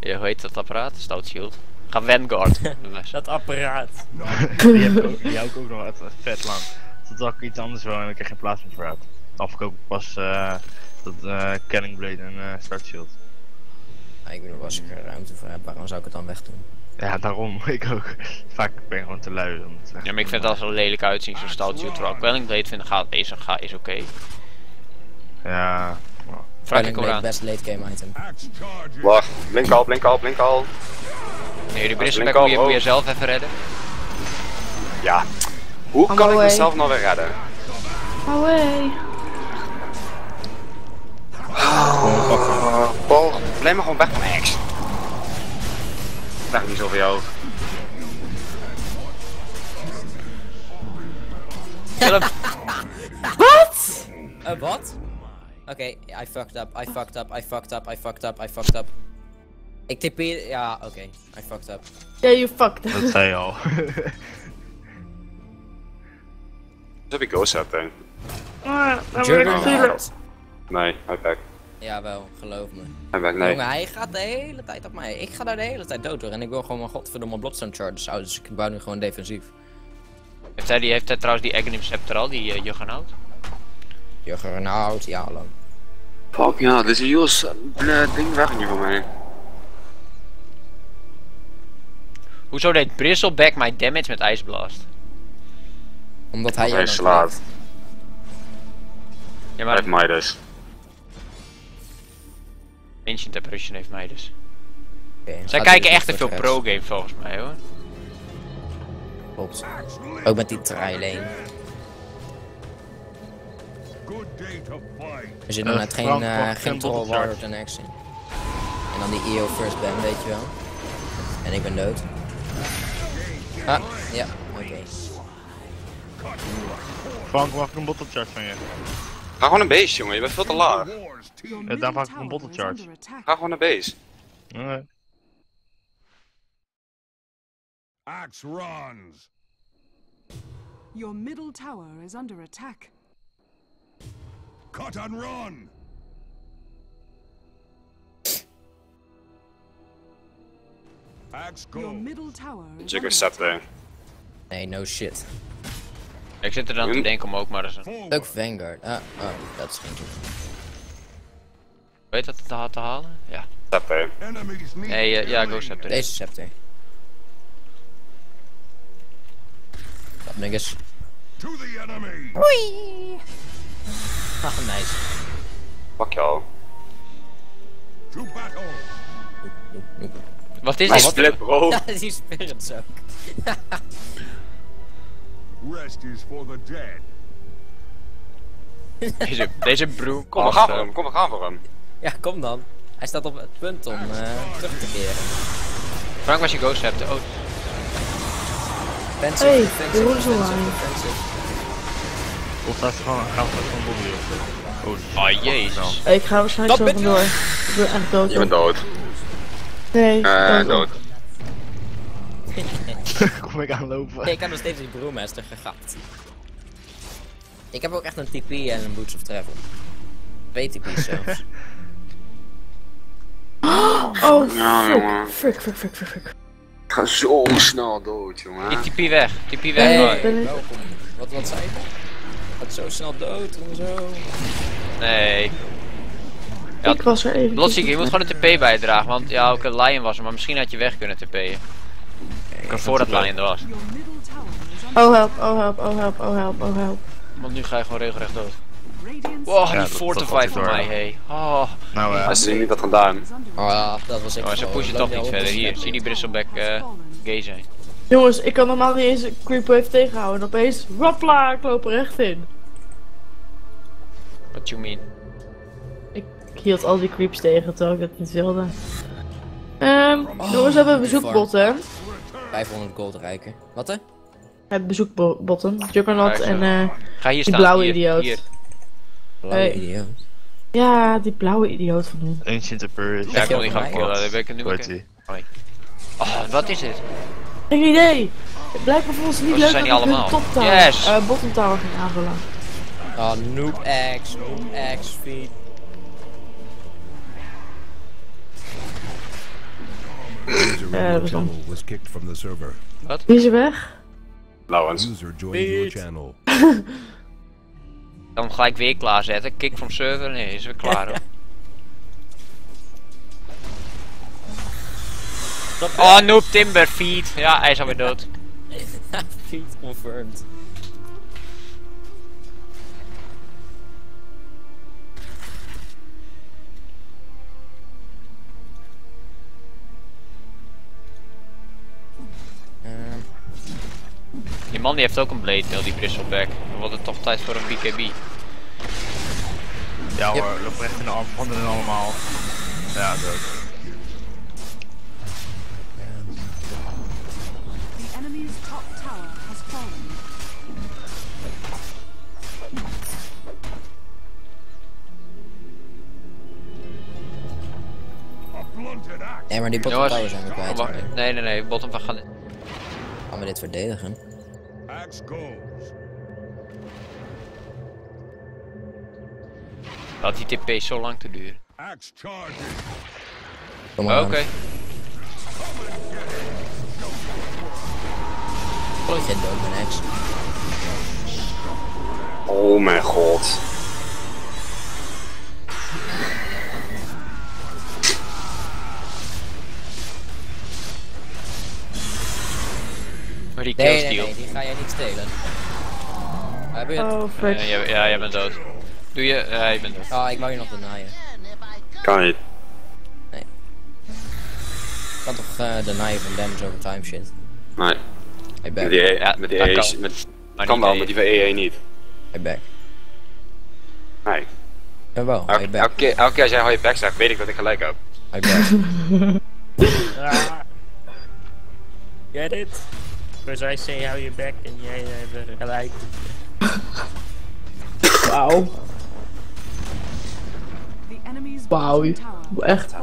je hoe heet dat apparaat? Stout shield. Ga Vanguard. <laughs> Dat apparaat. Die heb ik ook, die hou ik ook nog uit, uit vet lang. Totdat ik iets anders wil en ik er geen plaats meer voor had. Dan verkoop ik pas eh dat eh Canning Blade en eh Start Shield. Ja, ik bedoel, als ik er ruimte voor heb, waarom zou ik het dan wegdoen? Ja, daarom. <laughs> Ik ook. Vaak ben ik gewoon te lui om het weg Ja, maar ik vind het wel zo lelijk uitzien, zo'n shield. Terwijl ik Quelling Blade vind, gaat, is, ga, is oké. Ja. Kom Blade, eraan. best late game item. Wacht, blink al, blink al, blink al. Nee, die al, moet je, moet je oh. zelf even redden. Ja. Hoe I'm kan ik mezelf nou weer redden? Away. Uh, Paul, blijf maar gewoon weg van X. Leg niet zo voor jou. Kill hem. Uh, wat? Oké, I fucked up, I fucked up, I fucked up, I fucked up, I fucked up. Ik TP, ja, oké, I fucked up. Yeah, you fucked Dat zei je al. Dus heb ik ghost setting. Ah, dan Juggernaut. Nee, hij back. Jawel, geloof me. Hij nee. Jongen, hij gaat de hele tijd op mij. Ik ga daar de hele tijd dood door en ik wil gewoon mijn godverdomme bloodstone charges houden, dus ik bouw nu gewoon defensief. Heeft hij, die, heeft hij trouwens die Aghanim Scepter al, die uh, Juggernaut? Juggernaut, ja lang. Fuck ja, dit is een heel s- bleh, ding weg nu van mij. Hoezo deed Bristleback mijn damage met Ice Blast? Omdat hij Hij dan slaat. Ja, Hij maar heeft mij dus. Ancient Apparition heeft mij dus. Zij kijken echt te veel voor pro rechts. games volgens mij hoor. Klopt. Ook met die to fight. We zitten Eh, net geen, Frank, wacht, geen Troll Warrior action. En dan die EO first ban, weet je wel. En ik ben dood. Ah, ja, oké. Frank, mag ik een bottle charge van je? Ga gewoon naar base, jongen, je bent veel te laag. Your Ja, daar ik een bottle charge. Ga gewoon naar base. Nee. Axe runs. Your middle tower is under attack. Cut and run. Axe Your go. middle tower Jigger under setting. Nee, no shit. Ik zit er dan te denken om ook maar eens een... Ook Vanguard. Ah, oh, dat is geen goed. Weet dat te, te halen? Ja. Need Nee, eh, ja. Ghost Scepter. Deze scepter. Dat niggas. To the enemy. Ah, nice. Fuck jou. To battle. Wat is dit? split, bro. Ja, die spirits ook. <laughs> Rest is for the dead. Deze, deze broer Kom, we gaan voor hem, kom, we gaan voor hem. Ja, kom dan. Hij staat op het punt om eh, terug te keren. Frank was je Ghost Scepter. Oh, Defensive, Hey, defensive, defensive. Of staat ze gewoon, gaan we gewoon Bobby op? Oh, oh jezus. Ik ga waarschijnlijk Dat zo vandoor. Ik ben echt dood. Je bent dood. Nee, Eh, dood. <laughs> <laughs> Kom ik aanlopen? Ik heb nog steeds die brewmaster gegapt. Ik heb ook echt een TP en een Boots of Travel. Twee TP's zelfs. <laughs> Oh, Ja, jongen. frick, frick, frick, frick, frick. Ik ga zo snel dood, jongen. Die TP weg. TP weg. Hey, ben welkom. Wat, wat zei je? Gaat zo snel dood en zo. Nee. Ja, Ik was er even. Blodziek, je moet gewoon een TP bijdragen. Want ja, ook een Lion was er, maar misschien had je weg kunnen TP'en. Voordat Lion er was. Oh help, oh help, oh help, oh help, oh help. Want nu ga je gewoon regelrecht dood. Wow, Ja, die Fortify van mij, ja. hey. Oh, Nou, eh, Als ze niet dat gedaan. Oh ja, dat was ik maar ze pushen toch niet verder. de Hier, zie die Bristleback eh, gay zijn. Jongens, ik kan normaal niet eens een creepwave tegenhouden. En opeens, wapla, ik loop er echt in. What you mean? Ik hield al die creeps tegen terwijl ik dat niet wilde. Ehm, jongens, we hebben een bezoekbotten. 500 gold rijker. Wat hè? We hebben bezoekbotten. Juggernaut en eh... Ga hier Die staan. blauwe hier, idioot. Hier. Blauwe Hey. idioot. Ja, die blauwe idioot van hem. Ancient Appearance. Ja, ik die over gaan killen. Ben ik nu die? Oh, wat is dit? Geen idee! Blijkbaar vonden ze niet Oh, leuk zijn dat die ik hun top tower, Yes! eh, bottom tower ging aanvullen. Oh, noob X, noob X, feed. User Eh, was kicked from the server. Wie is er weg? Lawrence. User joined your channel. <laughs> Dan gelijk weer klaarzetten. Kick from server. Nee, is weer klaar <laughs> hoor. Oh, noob timber feed. Ja, hij is alweer dood. <laughs> feed confirmed. Die man die heeft ook een blade mail, die bristleback. Dan wordt het toch tijd voor een BKB. Ja hoor, loop echt in de arm van hen allemaal. Ja, dood. The enemy's top tower has fallen. A blunted axe. nee, maar die bottom Jongens, tower zijn we kwijt. sorry. nee, nee, nee, bottom, we gaan... Gaan we dit verdedigen? Axe goes. Laat die TP zo lang te duren. Axe charges. Oké. Oh, ex. Oh mijn god. Maar die Nee, nee, nee, die ga jij niet stelen. Heb je het? Oh, fuck. Nee, jij- ja, jij bent dood. Doe je? Ja, je bent dood. Oh, ik wou je nog denyen. Kan niet. Ik kan toch uh, denyen van damage over time shit. Nee. Hey Met back, die, E- Ja, met die EE kan. met, Maar kan wel, E. met die van EE niet. hey back. Nee. Jawel, hey back, elke, keer, elke keer als jij je back zegt, weet ik dat ik gelijk heb. hey back. <laughs> Get it? Because I say how you back en jij hebt er gelijk. Wauw. Wauw, echt.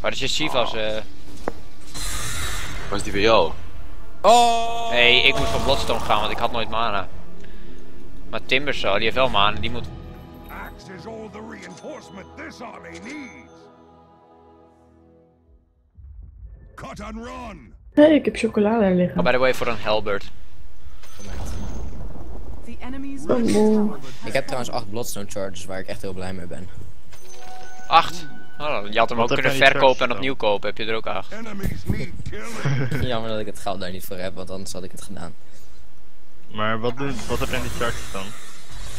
Waar is je Sivas? eh? Was die voor jou? Oh! Nee, ik moest van Bloodstone gaan, want ik had nooit mana. Maar Timbers zo, die heeft wel mana, die moet... Axe is all the reinforcement this army needs. Cut and run. Hey, ik heb chocolade er liggen. Oh, by the way, voor een Halberd. Oh, Ik heb trouwens 8 Bloodstone Charges waar ik echt heel blij mee ben. Acht. Oh, je had hem Wat ook kunnen verkopen en opnieuw kopen, heb je er ook acht. Enemies need killing. <laughs> Jammer dat ik het geld daar niet voor heb, want anders had ik het gedaan. Maar wat, doen, wat heb in die charges dan?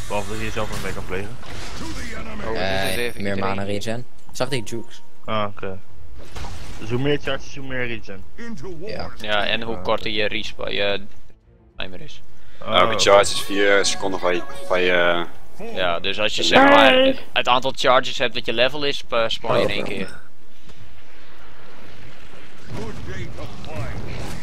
Behalve dat je jezelf ermee kan plegen. Oh, Eh, even meer mana regen. Zag die jukes? Ah, oké. Hoe meer charges, hoe meer regen. Ja. Ja, en hoe korter je respawn, je timer is. Oh, charge is 4 seconden van je, van je... Ja, dus als je zeg maar het, het aantal charges hebt dat je level is, eh, spawn je in één keer.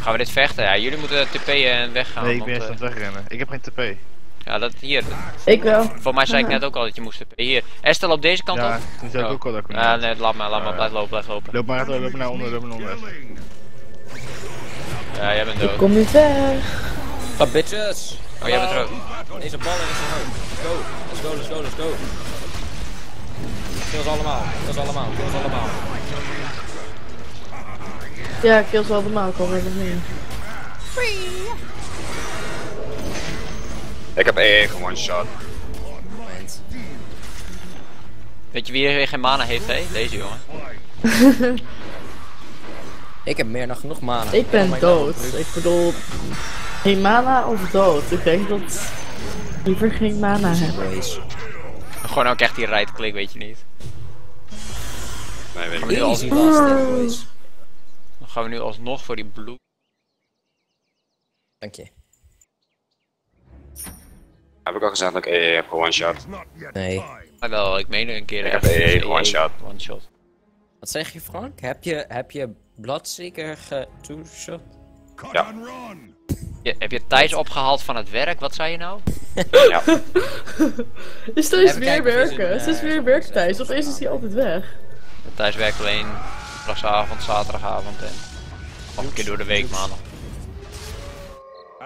Gaan we dit vechten? Ja, jullie moeten TP'en en weggaan. Nee, ik ben want, eerst aan eh, het wegrennen. Ik heb geen TP. Ja, dat hier. Ik wel. Voor mij zei ik net ook al dat je moest. Hier, Estelle op deze kant Ja, op. toen zei ik Oh. ook al dat ik Ja, nee, laat maar, laat maar. Blijf lopen, blijf lopen. Loop maar, loop maar naar onder, loop maar naar onder. Ja, jij bent dood. Kom niet weg. Ga bitches! Oh, jij bent er ook. Deze bal is er ook. Let's go, let's go, let's go, let's go. Kill ze allemaal, kill ze allemaal, kill ze allemaal. Ja, ik kill ze allemaal, kom er nog meer. Ik heb EE gewoon shot. Weet je wie hier geen mana heeft, hè? Deze jongen. <laughs> Ik heb meer dan genoeg mana. Ik ben Oh dood. God. Ik bedoel, geen mana of dood. Ik denk dat liever geen mana heb. Race. Gewoon ook echt die right click, weet je niet. Nee, weet ik niet. nu als-. Dan gaan we nu alsnog voor die blue. Dank je. Heb ik al gezegd dat ik EE heb gewoon shot. It's not yet Nee. Maar wel, ik meen een keer. Ik heb EE, een one shot. One shot. Wat zeg je, Frank? Heb je, heb je Bloodseeker Ja. Je, heb je Thijs opgehaald van het werk? Wat zei je nou? <laughs> Ja. <laughs> Is Thijs weer of werken? Is Thijs eh, weer zet- Thijs? Of is is hij altijd weg? Thijs werkt alleen vrijdagavond, zaterdagavond en nog een keer door de week maandag.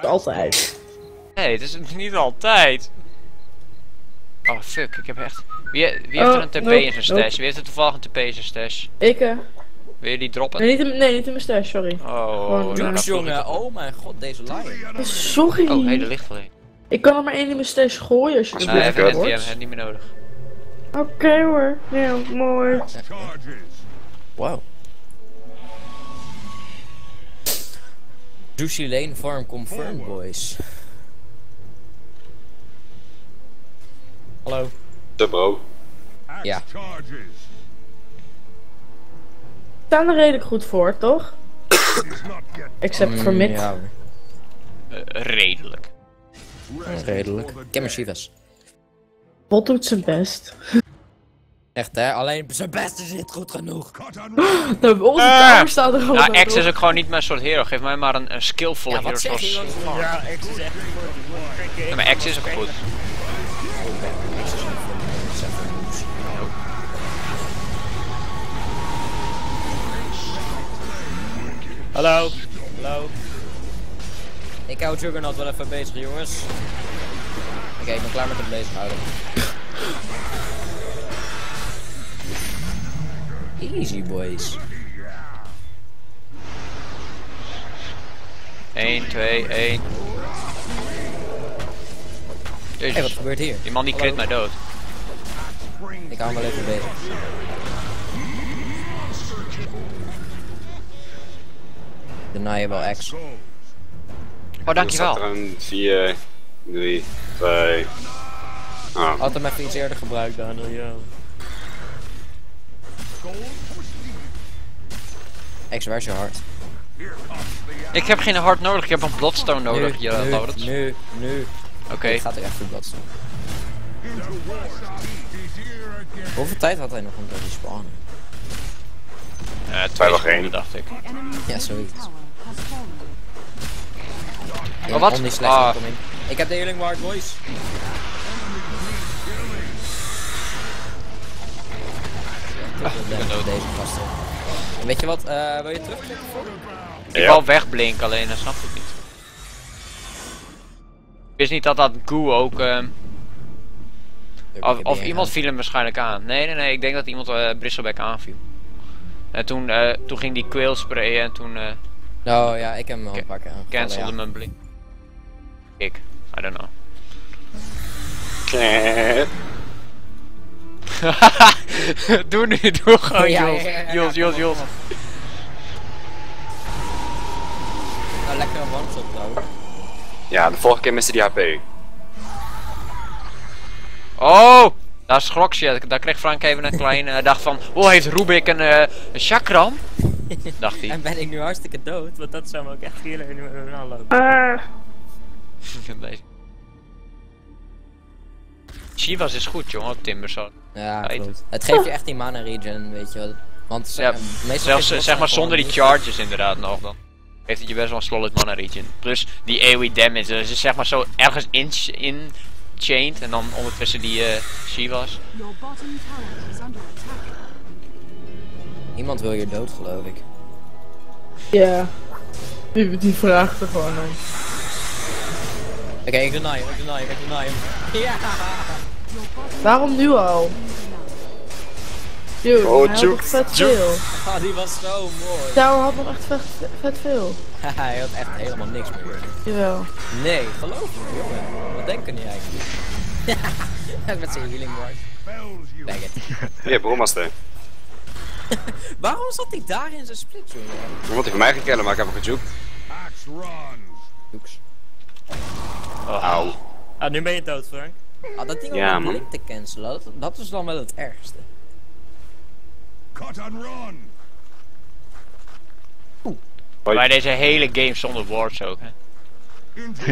Altijd. Nee, het is <laughs> niet altijd. Oh fuck, ik heb echt... Wie, wie heeft Oh, er een TP nope, in zijn stash? nope. Wie heeft er toevallig een TP in zijn stash? Ik eh. Wil je die droppen? Nee, niet in, nee, niet in mijn stash, sorry. Oh, ik jongen. Oh mijn god, deze lion. Sorry. Oh, hey, er ligt wel een. Ik kan er maar één in mijn stash gooien als je Nee, het Nee, even. NTM, hè, niet meer nodig. Oké hoor. Ja, mooi. Wow. Juicy Lane farm confirmed, boys. Hallo. De bro. Ja. We staan er redelijk goed voor, toch? <coughs> Except voor Mm, mid. Ja, Eh, redelijk. ready redelijk. for the Ik heb mijn dead. Shivas. Bot doet zijn best. <laughs> Echt hè, alleen zijn beste is niet goed genoeg. <gasps> <gasps> Nou, onze tower staat er al Ja, bij, X is ook gewoon niet mijn soort hero. Geef mij maar een, een skillvolle Ja, hero wat zeg je zoals... dan? Ja, X is echt. Ja, maar X is ook goed. Hallo. Hallo. Ik hou Juggernaut wel even bezig, jongens. Oké, ik ben klaar met het bezighouden. Easy, boys. 1, 2, 1. Hé, wat Jezus, gebeurt hier? die man die crit mij dood. Ik hou hem wel even bezig. Deniable X. Oh, dankjewel. staat er een 4, 3, 2. Ah, Had hem even iets eerder gebruikt, Daniel. Ja. X, waar is je hart? Ik heb geen hart nodig, ik heb een bloodstone nodig, nu, je nu, nu, nu. Oké, Dit gaat er echt goed dat Hoeveel tijd had hij nog om te respawnen? Eh, twee één. dacht ik. Ja, zoiets. Oh, wat? Slechte Ah. Ik heb de healing ward, boys. Ah, Ik. Deze gasten. Weet je wat, eh, wil je terugklikken voor? Ik Ja. wou wegblinken, alleen hij snapt het niet. Ik wist niet dat dat goo ook... ehm, of, of iemand viel hem waarschijnlijk aan. Nee, nee, nee, ik denk dat iemand eh Bristleback aanviel. En toen, eh, toen ging die quail sprayen en toen eh Oh ja, ik heb hem aangevallen, cancelde ja. mijn blink. Ik, I don't know. <laughs> doe nu, doe gewoon Ja, ja, Jules. ja, Jules, Jules, Jules. Nou, lekker een one-shot. Ja, de vorige keer miste die HP. Oh, daar schrok je. Daar kreeg Frank even een klein eh, dag van. Oh, heeft Rubik een, eh een chakram? <laughs> Dacht hij. En ben ik nu hartstikke dood? Want dat zou me ook echt killen nu we aanlopen. Deze. Chivas is goed, jongen, Timberson. Ja, klopt. Het geeft je echt die mana regen, weet je wel. Want ze- Ja, eh, meestal Zelfs zeg maar zonder die niet- charges inderdaad nog dan. Heeft het je best wel een solid mana region. Plus die AoE damage, dus is zeg maar zo ergens in, in chained en dan ondertussen die eh Shivas. Under attack. Iemand wil je dood, geloof ik. ja. Die, die vraagt er gewoon om. Oké, ik deny hem, ik deny hem, ik deny hem. Ja! Waarom nu al? Dude, Oh, hij juke, nog vet juke. veel. Ah, die was zo mooi. Tower had nog echt vet, vet veel. <laughs> hij had echt helemaal niks meer. Jawel. Nee, geloof me, jongen. Wat denken die eigenlijk? <laughs> Met zijn healing ward. Bag it. Hier, broermaster. <laughs> Waarom zat hij daar in zijn split, jongen? Iemand heeft mij gekillen, maar ik heb hem gejukt. Axe runs. Oeps. Auw. Ah, nu ben je dood, Frank. Ah, dat ding Ja, om de man. link te cancelen, dat, dat is dan wel het ergste. Cut and run. Oeh. Deze hele game zonder wards ook, hè?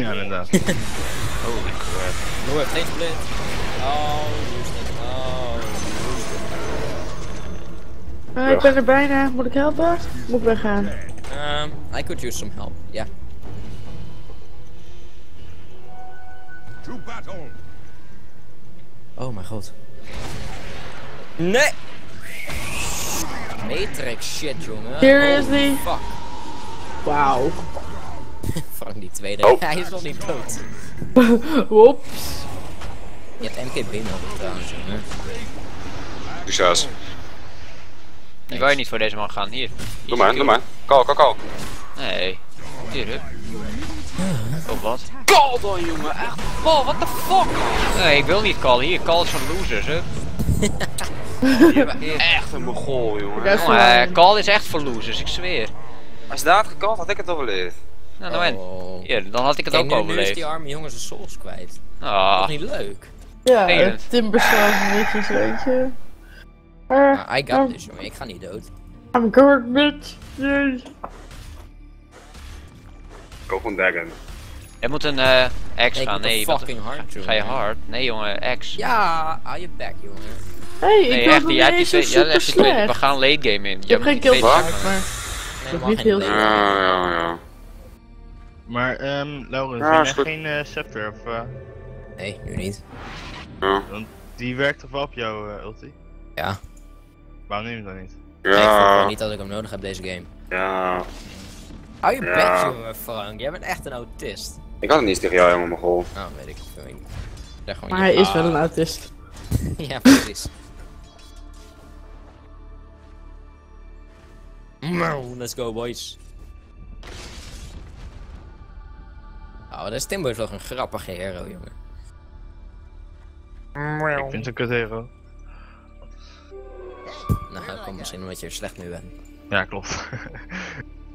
ja, inderdaad. <laughs> Holy crap. No way, geen split. Oh, oh, uh, ik ben er bijna. Moet ik helpen? Moet ik weggaan? Um, I could use some help, ja. Yeah. To battle. Oh mijn god. Nee! Matrix shit, jongen. Seriously? Holy Fuck. Wauw. <laughs> Frank die tweede. Oh. Hij is nog niet dood. <laughs> Oeps. Je hebt MKB nodig trouwens, jongen. Succes. Die wou je niet voor deze man gaan, hier. Doe maar, doe maar. Kal, kal, kal. Nee. Hier, hup. Oh, wat? Kal dan, jongen. Echt. Oh, what the fuck? Nee, ik wil niet call. Hier, call is van losers, hè. <laughs> Echt een mogol, jongen. Dat Jongen, waar. eh, call is echt voor losers, ik zweer. Als je daar had gekald, had ik het overleefd. Nou, nou en. Oh. Hier, dan had ik het Kijk, ook nu, nu is overleefd. die arme jongen zijn souls kwijt. Dat Ah, is niet leuk. Ja, Vervelend. Timberstone netjes, weet je. Maar I got this, jongen. Ik ga niet dood. I'm good, bitch. Go Dagon. Er moet een eh X Ik gaan. Nee, wat fucking hard, Ga je hard? Nee, jongen, X. Ja, hou je back, jongen. Hey, ik Nee, echt Jij hebt die twee, hebt twee. We gaan late game in. Ik heb geen gemaakt, maar... Nee, niet geen heel late. Ja, ja, ja. Maar, ehm, Laurens, Ja, goed. geen eh, scepter? Of, eh, Nee, nu niet. Ja. die werkt toch wel op jouw ulti? Ja. Waarom neem je dat niet? Ik Ja, niet dat ik hem nodig heb deze game. ja. Hou je Ja. back, jongen, Frank. Jij bent echt een autist. Ik had het niet tegen jou, jongen, mogol. Nou, weet ik veel. Ik gewoon Maar je hij is wel een <laughs> autist. ja, precies. Nou, let's go, boys. Oh, dat is Timbo is wel een grappige hero, jongen. Ik vind het een kut hero. Nou, dat komt misschien omdat je er slecht mee bent. Ja, klopt. <laughs>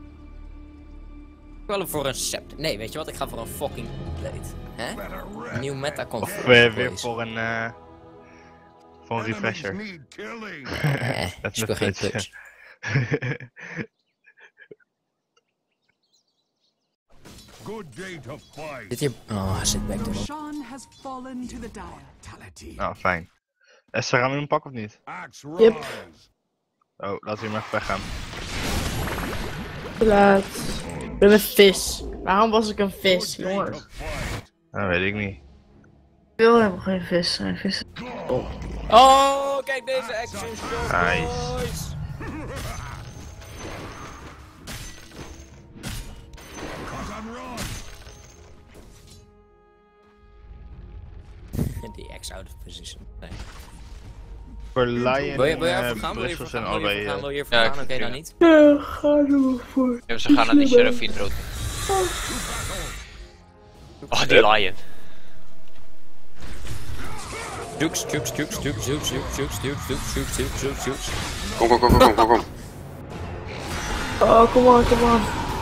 Ik wil voor een scepter. Nee, weet je wat? Ik ga voor een fucking blade. Hè? Nieuw meta komt. of eh, weer voor een, eh voor een refresher. <laughs> Eh, Dat speel geen touch. <laughs> Good day to fight. Zit hier... Oh, hij zit back erop. Sean has fallen to the dire. Nou, fijn. Esther, gaan we hem pakken of niet? Yep. Oh, we hem even weggaan. Laat. Ik ben een vis. Waarom was ik een vis, jongens? Dat weet ik niet. Ik wil helemaal geen vis zijn. Vis. Oh, kijk deze action shot, Nice. Die ex out of position. Nee. Voor Lion Wil je, wil je en even eh, gaan? Wil je Brussel even zijn gaan? Wil je allebei... even gaan? eh, Wil je even Ja, gaan? ik- Oké, dan niet. Ja, ga er voor. Ja, ze gaan naar die Seraphine rood. Oh, die lion. Jukes, jukes, jukes, jukes, jukes, jukes, jukes, jukes, jukes, jukes, jukes, jukes, jukes. Kom, kom, kom, kom, kom, kom. Oh, come on, come on.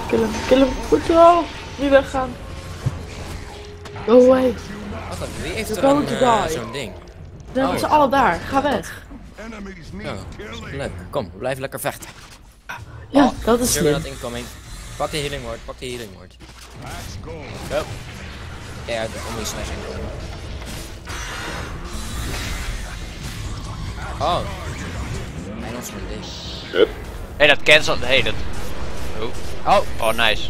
Kill hem, kill hem. Goed zo. Niet weggaan. Go away. Wat dan? Wie heeft er eh, zo'n ding? We zijn Oh. met z'n allen daar. Ga weg. Oh, dat is leuk. Kom, blijven lekker vechten. Ja, dat is slim. incoming. Pak de healing word, pak de healing word. Go. Ja, de omni slash incoming. Oh. Mijn ons ding. Hup. Hé, dat cancelt. Hé, dat. Oh. Oh. Oh, nice.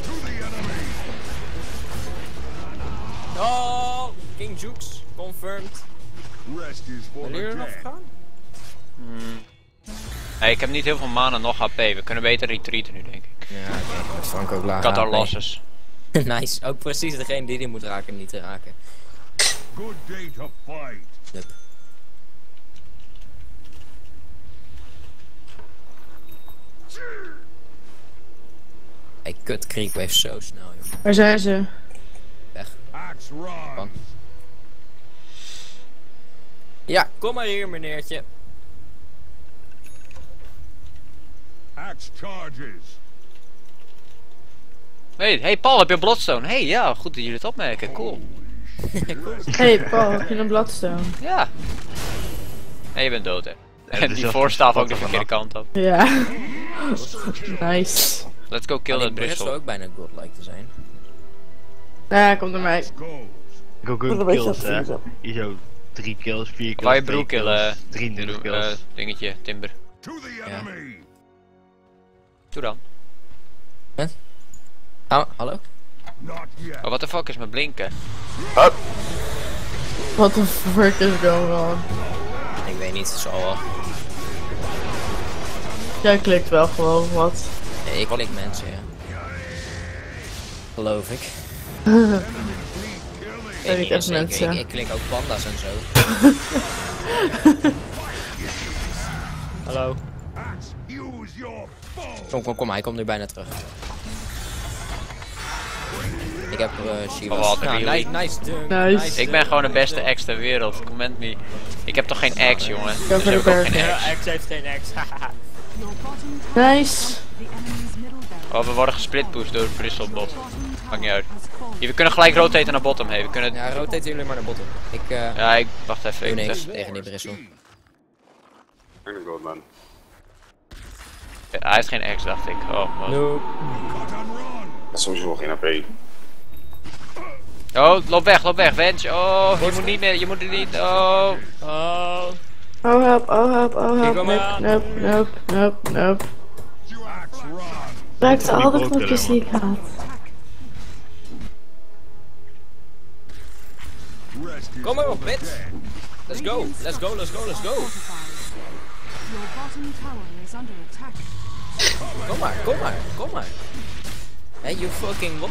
Oh, King Jukes, confirmed. Nog? Hey, ik heb niet heel veel mana, nog HP. We kunnen beter retreaten nu, denk ik. Ja. Met Frank ook laag. HP. losses. <laughs> nice. Ook precies degene die die moet raken, niet te raken. Good day to fight. Yep. Hey, kut, Creep heeft zo snel, joh. Waar zijn ze? Weg. Van. Ja, kom maar hier, meneertje. Axe charges. Hey, hey Paul, heb je Bloodstone? Hey, ja, goed dat jullie het opmerken. Cool. <laughs> Hey Paul, heb je een bladstone? Ja. Hey, je bent dood, hè. En <laughs> die voorstaaf ook de verkeerde kant op. Ja. <laughs> nice. Let's go kill that die Brits zou Bristol. ook bijna godlike te zijn. Ja, kom naar mij. Goes. Go Wat good 3 kills, 4 kills. Waar je broer killen? 23 kills. Uh, dingetje, timber. To the enemy. Ja. Doe dan. Oh, hallo? Oh, wat de fuck is mijn blinken? Wat. What the fuck is going on? Ik weet niet, zo wel. Jij klikt wel gewoon, wat? Ja, ik klik mensen, ja. Geloof ik. <laughs> Weet ik echt mensen. Ik, ik klik ook panda's en zo. <laughs> Hallo. Kom, kom, kom, hij komt nu bijna terug. Ik heb uh, Shiva. Oh, wat een nou, really. nice, nice dunk. Nice. Ik ben gewoon de beste ex ter wereld. Comment me. Ik heb toch geen ex, jongen? de heb ik ook geen ex. Heeft geen <laughs> Nice. Oh, we worden gesplitpushed door Bristol bot. Bottom Maakt niet uit. We kunnen gelijk rotaten naar bottom heen. We kunnen... Ja, rotate jullie maar naar bottom. Ik eh Ja, ik... Wacht even. doe Ik niks even- tegen die Brissel. Man. Hij heeft geen ex, dacht ik. Oh, man. Dat is sowieso geen AP. Oh, loop weg, loop weg. Wens. Oh, je moet niet meer. Je moet er niet. Oh. Oh. Oh help, oh help, oh help. Nope, nope, nope, nope, nope. Axe run. Raakt al de brood knopjes die ik haat. Kom maar op, dead. Let's go, let's go, let's go, let's go. Fortified. Your bottom tower is under attack. Kom maar, kom maar, kom maar. Hey, you fucking what?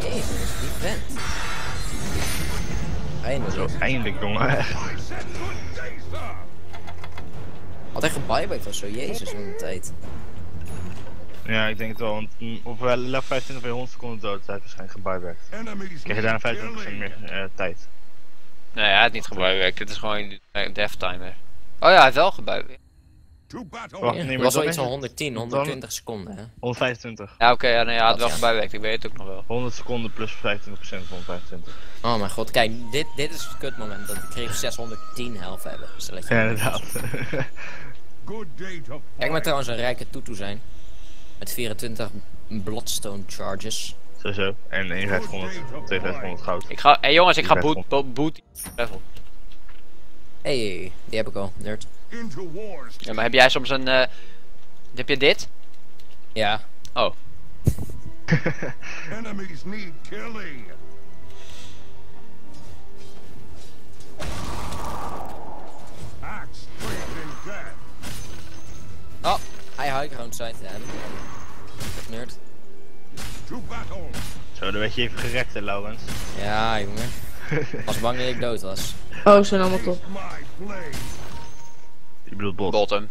Jezus, die vent. Eindelijk. Eindelijk, jongen. Had echt gebuybacked of zo, jezus, wat een tijd. Ja, ik denk het wel, want mm, op wel level 25 bij 100 seconden dood tijd waarschijnlijk gebuybacked. Krijg je daarna need 25% killing. meer eh, tijd. Nee, hij had niet gebruikt. Dit is gewoon een death timer. Oh ja, hij heeft wel battle. Wacht, nee, dat maar was wel iets van is- 110, dan- 120 seconden, hè. 125. Ja, oké, ja, nee, hij had wel ja. gebruikt. Ik weet het ook nog wel. 100 seconden plus 25% van 25. Oh mijn god, kijk, dit, dit is het kutmoment dat ik kreeg 610 health hebben. Dat je- Ja, inderdaad. <laughs> Kijk maar trouwens een rijke toetoe zijn. Met 24 Bloodstone charges. Sowieso. En 5100, 2500 goud. Ik ga, hé hey, jongens, ik ga boot, boot, boot level. Hey, die heb ik al, nerd. Ja, maar heb jij soms een, eh heb je dit? Ja, Oh, <laughs> Enemies need killing. Hij high ground side te hebben. Nerd. Zo, dan werd je even gerekt, hè, Laurens. Ja, jongen. Was bang dat ik dood was. Oh, ze zijn allemaal top. Je bedoelt bot. bottom.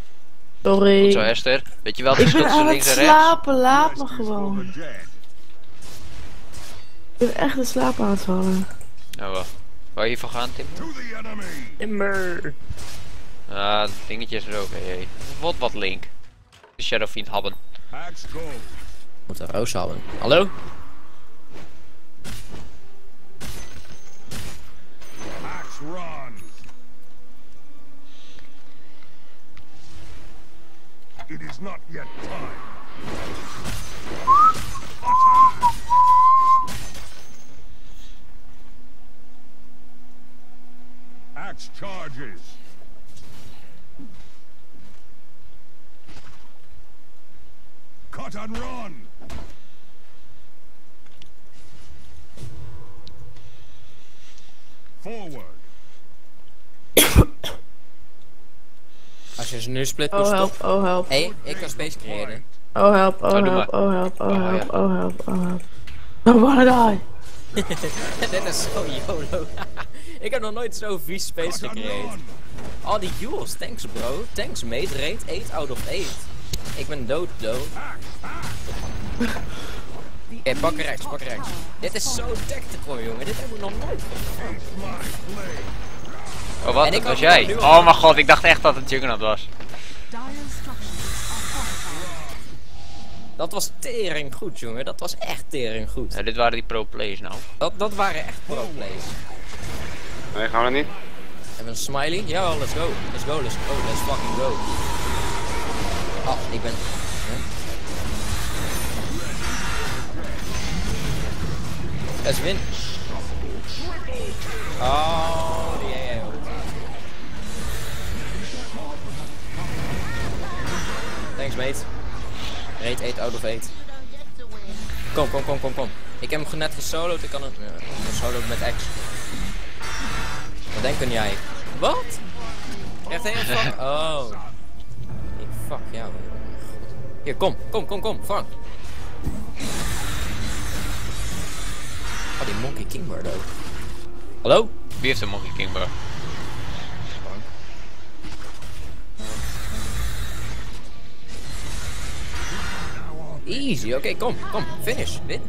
Sorry. Goed zo, Esther. Weet je wel het verschil ben tussen aan het links en rechts? slapen, laat me gewoon. Ik ben echt in slaap aan het vallen. Oh, wacht. Waar je hiervoor gaan, Tim? To the enemy. Immer. Ah, het dingetje is er ook, hé. hé. Wat wat link. De Shadowfiend hebben. Axe go. Moet een roos hebben. Hallo? Axe runs. It is not yet time. Axe charges. Cut and run. Forward. <coughs> Als je ze nu split Oh push help, stop. oh help. Hé, ik kan space creëren. Oh help, oh help, oh help, oh Oh, help, ja. oh help, oh help. I wanna die. <laughs> Dit is zo YOLO. <laughs> ik heb nog nooit zo vies space gecreëerd. Oh, die Jules, thanks bro. Thanks mate, rate 8 out of 8. Ik ben dood, dood. <laughs> Oké, pak rechts, pak rechts. Dit is zo tactical, jongen. Dit heb ik nog nooit. Oh, wat? En ik Dat was jij? Oh mijn god, ik dacht echt dat het Juggernaut was. Dat was tering goed, jongen. Dat was echt tering goed. Ja, dit waren die pro plays nou. Dat, dat waren echt pro plays. Nee, gaan we dat niet? Hebben we een smiley? Ja, let's go. Let's go, let's go, let's fucking go. Oh, ik ben... Huh? Let's win. Oh, die AA ult. Thanks, mate. Rate 8 out of 8. Kom, kom, kom, kom, kom. Ik heb hem net gesolo'd. Ik kan het gesolo'd met X. Wat denken jij? Wat? Echt heel fuck. Oh. Fuck jou. Hier, kom, kom, kom, kom. Vang. Oh, die Monkey Kingbird ook. Hallo? Wie heeft een Monkey King Bar? Easy, oké, kom, kom, finish, win.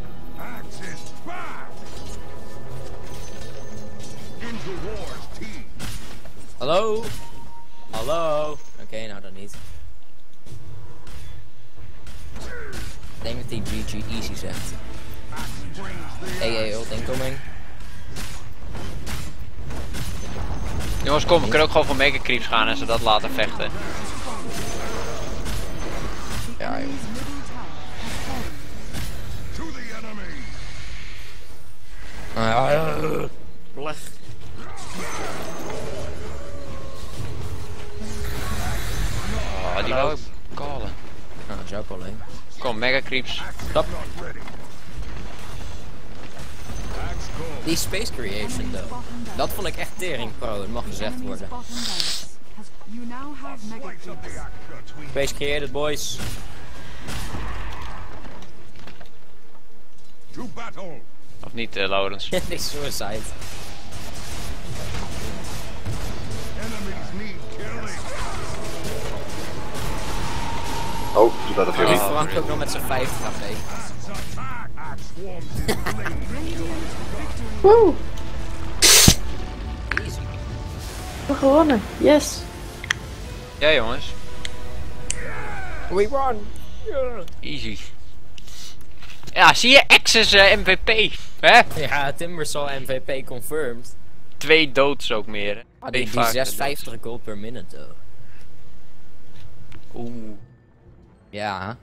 Hallo? Hallo? Oké, nou dan niet. Denk dat die GG easy zegt. AA ult incoming. Jongens, kom, we kunnen ook gewoon voor Mega Creeps gaan en ze dat laten vechten. Ja, joh. Ah, Leg. Oh, die wou ik callen. Nou, dat is ook alleen. Kom, Mega Creeps. Stop. Die space creation, though. Dat vond ik echt tering pro, het mag gezegd worden. Space created, boys. to battle! Of niet, eh, Laurens? <laughs> suicide. Oh, doe dat even Die niet. Frank ook nog met zijn 50 HP. Attack! Axe swarms in flame! Woe! Easy. We gewonnen. Yes. Ja, jongens. We won. Easy. Ja, zie je? Access eh, MVP. Hè? Ja, Timbersal MVP confirmed. Twee doods ook meer. Ah, die, die vaak 650 gold per minute, though. Oeh, Ja.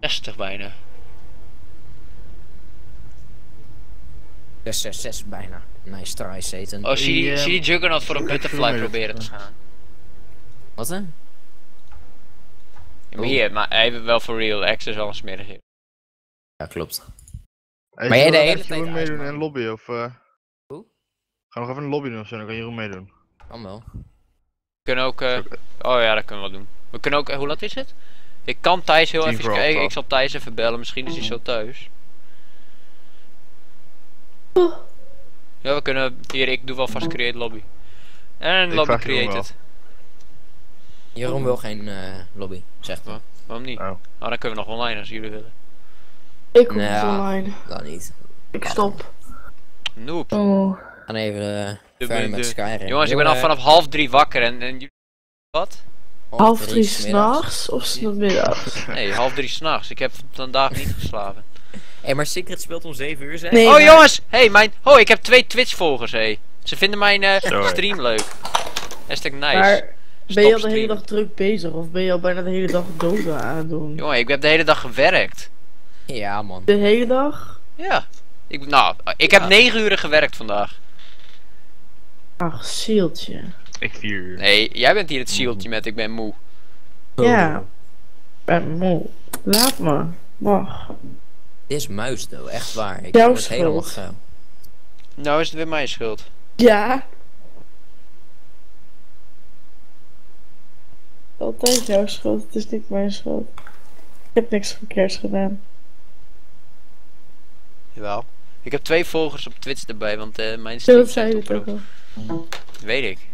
60 bijna. 666 bijna. Nice try, Satan. Oh, zie die, Die, zie die Juggernaut voor een even butterfly proberen te gaan. Wat hè? Ja, maar hier, maar hij heeft wel voor real. Access is wel een smerig hier. Ja, klopt. Hey, Maar jij de we hele even tijd meedoen in lobby of... eh Hoe? Ga nog even een lobby doen of zo, dan kan Jeroen meedoen. Kan wel. We kunnen ook... eh, oh ja, dat kunnen we wel doen. We kunnen ook... eh, hoe laat is het? Ik kan Thijs heel even kijken. Ik zal Thijs even bellen. Misschien is hij zo thuis. Ja, we kunnen... Hier, ik doe wel vast create lobby. En Ik lobby created. Jeroen wil geen eh, lobby, zegt hij. Wat? Waarom niet? Oh. Nou, dan kunnen we nog online als jullie willen. Ik kom Nou. online. Dan niet. Ik stop. Noob. Oh. We gaan even eh De- de- met Skyrim. Jongens, ik ben al vanaf half drie wakker en, en jullie... Wat? Half drie smiddags. s'nachts of s'middags? Nee, half drie s'nachts. Ik heb vandaag niet geslapen. Hé, maar Secret speelt om 7 uur, zeg? Nee. oh maar- jongens, hey, mijn... Oh, ik heb twee Twitch-volgers, hé. Ze vinden mijn eh, stream leuk. Hashtag nice. Maar ben je al de hele dag druk bezig of ben je al bijna de hele dag doden aan het doen? Jongen, ik heb de hele dag gewerkt. Ja, man. De hele dag? Ja. Ik, nou, ik heb Ja. negen uren gewerkt vandaag. Ach, zieltje. Ik vier uur. Nee, jij bent hier het zieltje met ik ben moe. Ja. Ik ben moe. Laat me. Wacht. Dit is muis, though. Echt waar. Ik Jouw helemaal schuld. Nou is het weer mijn schuld. Ja. Altijd jouw schuld, het is niet mijn schuld. Ik heb niks verkeerds gedaan. Jawel. Ik heb twee volgers op Twitch erbij, want eh, mijn stream dat zei je staat het op. Weet ik.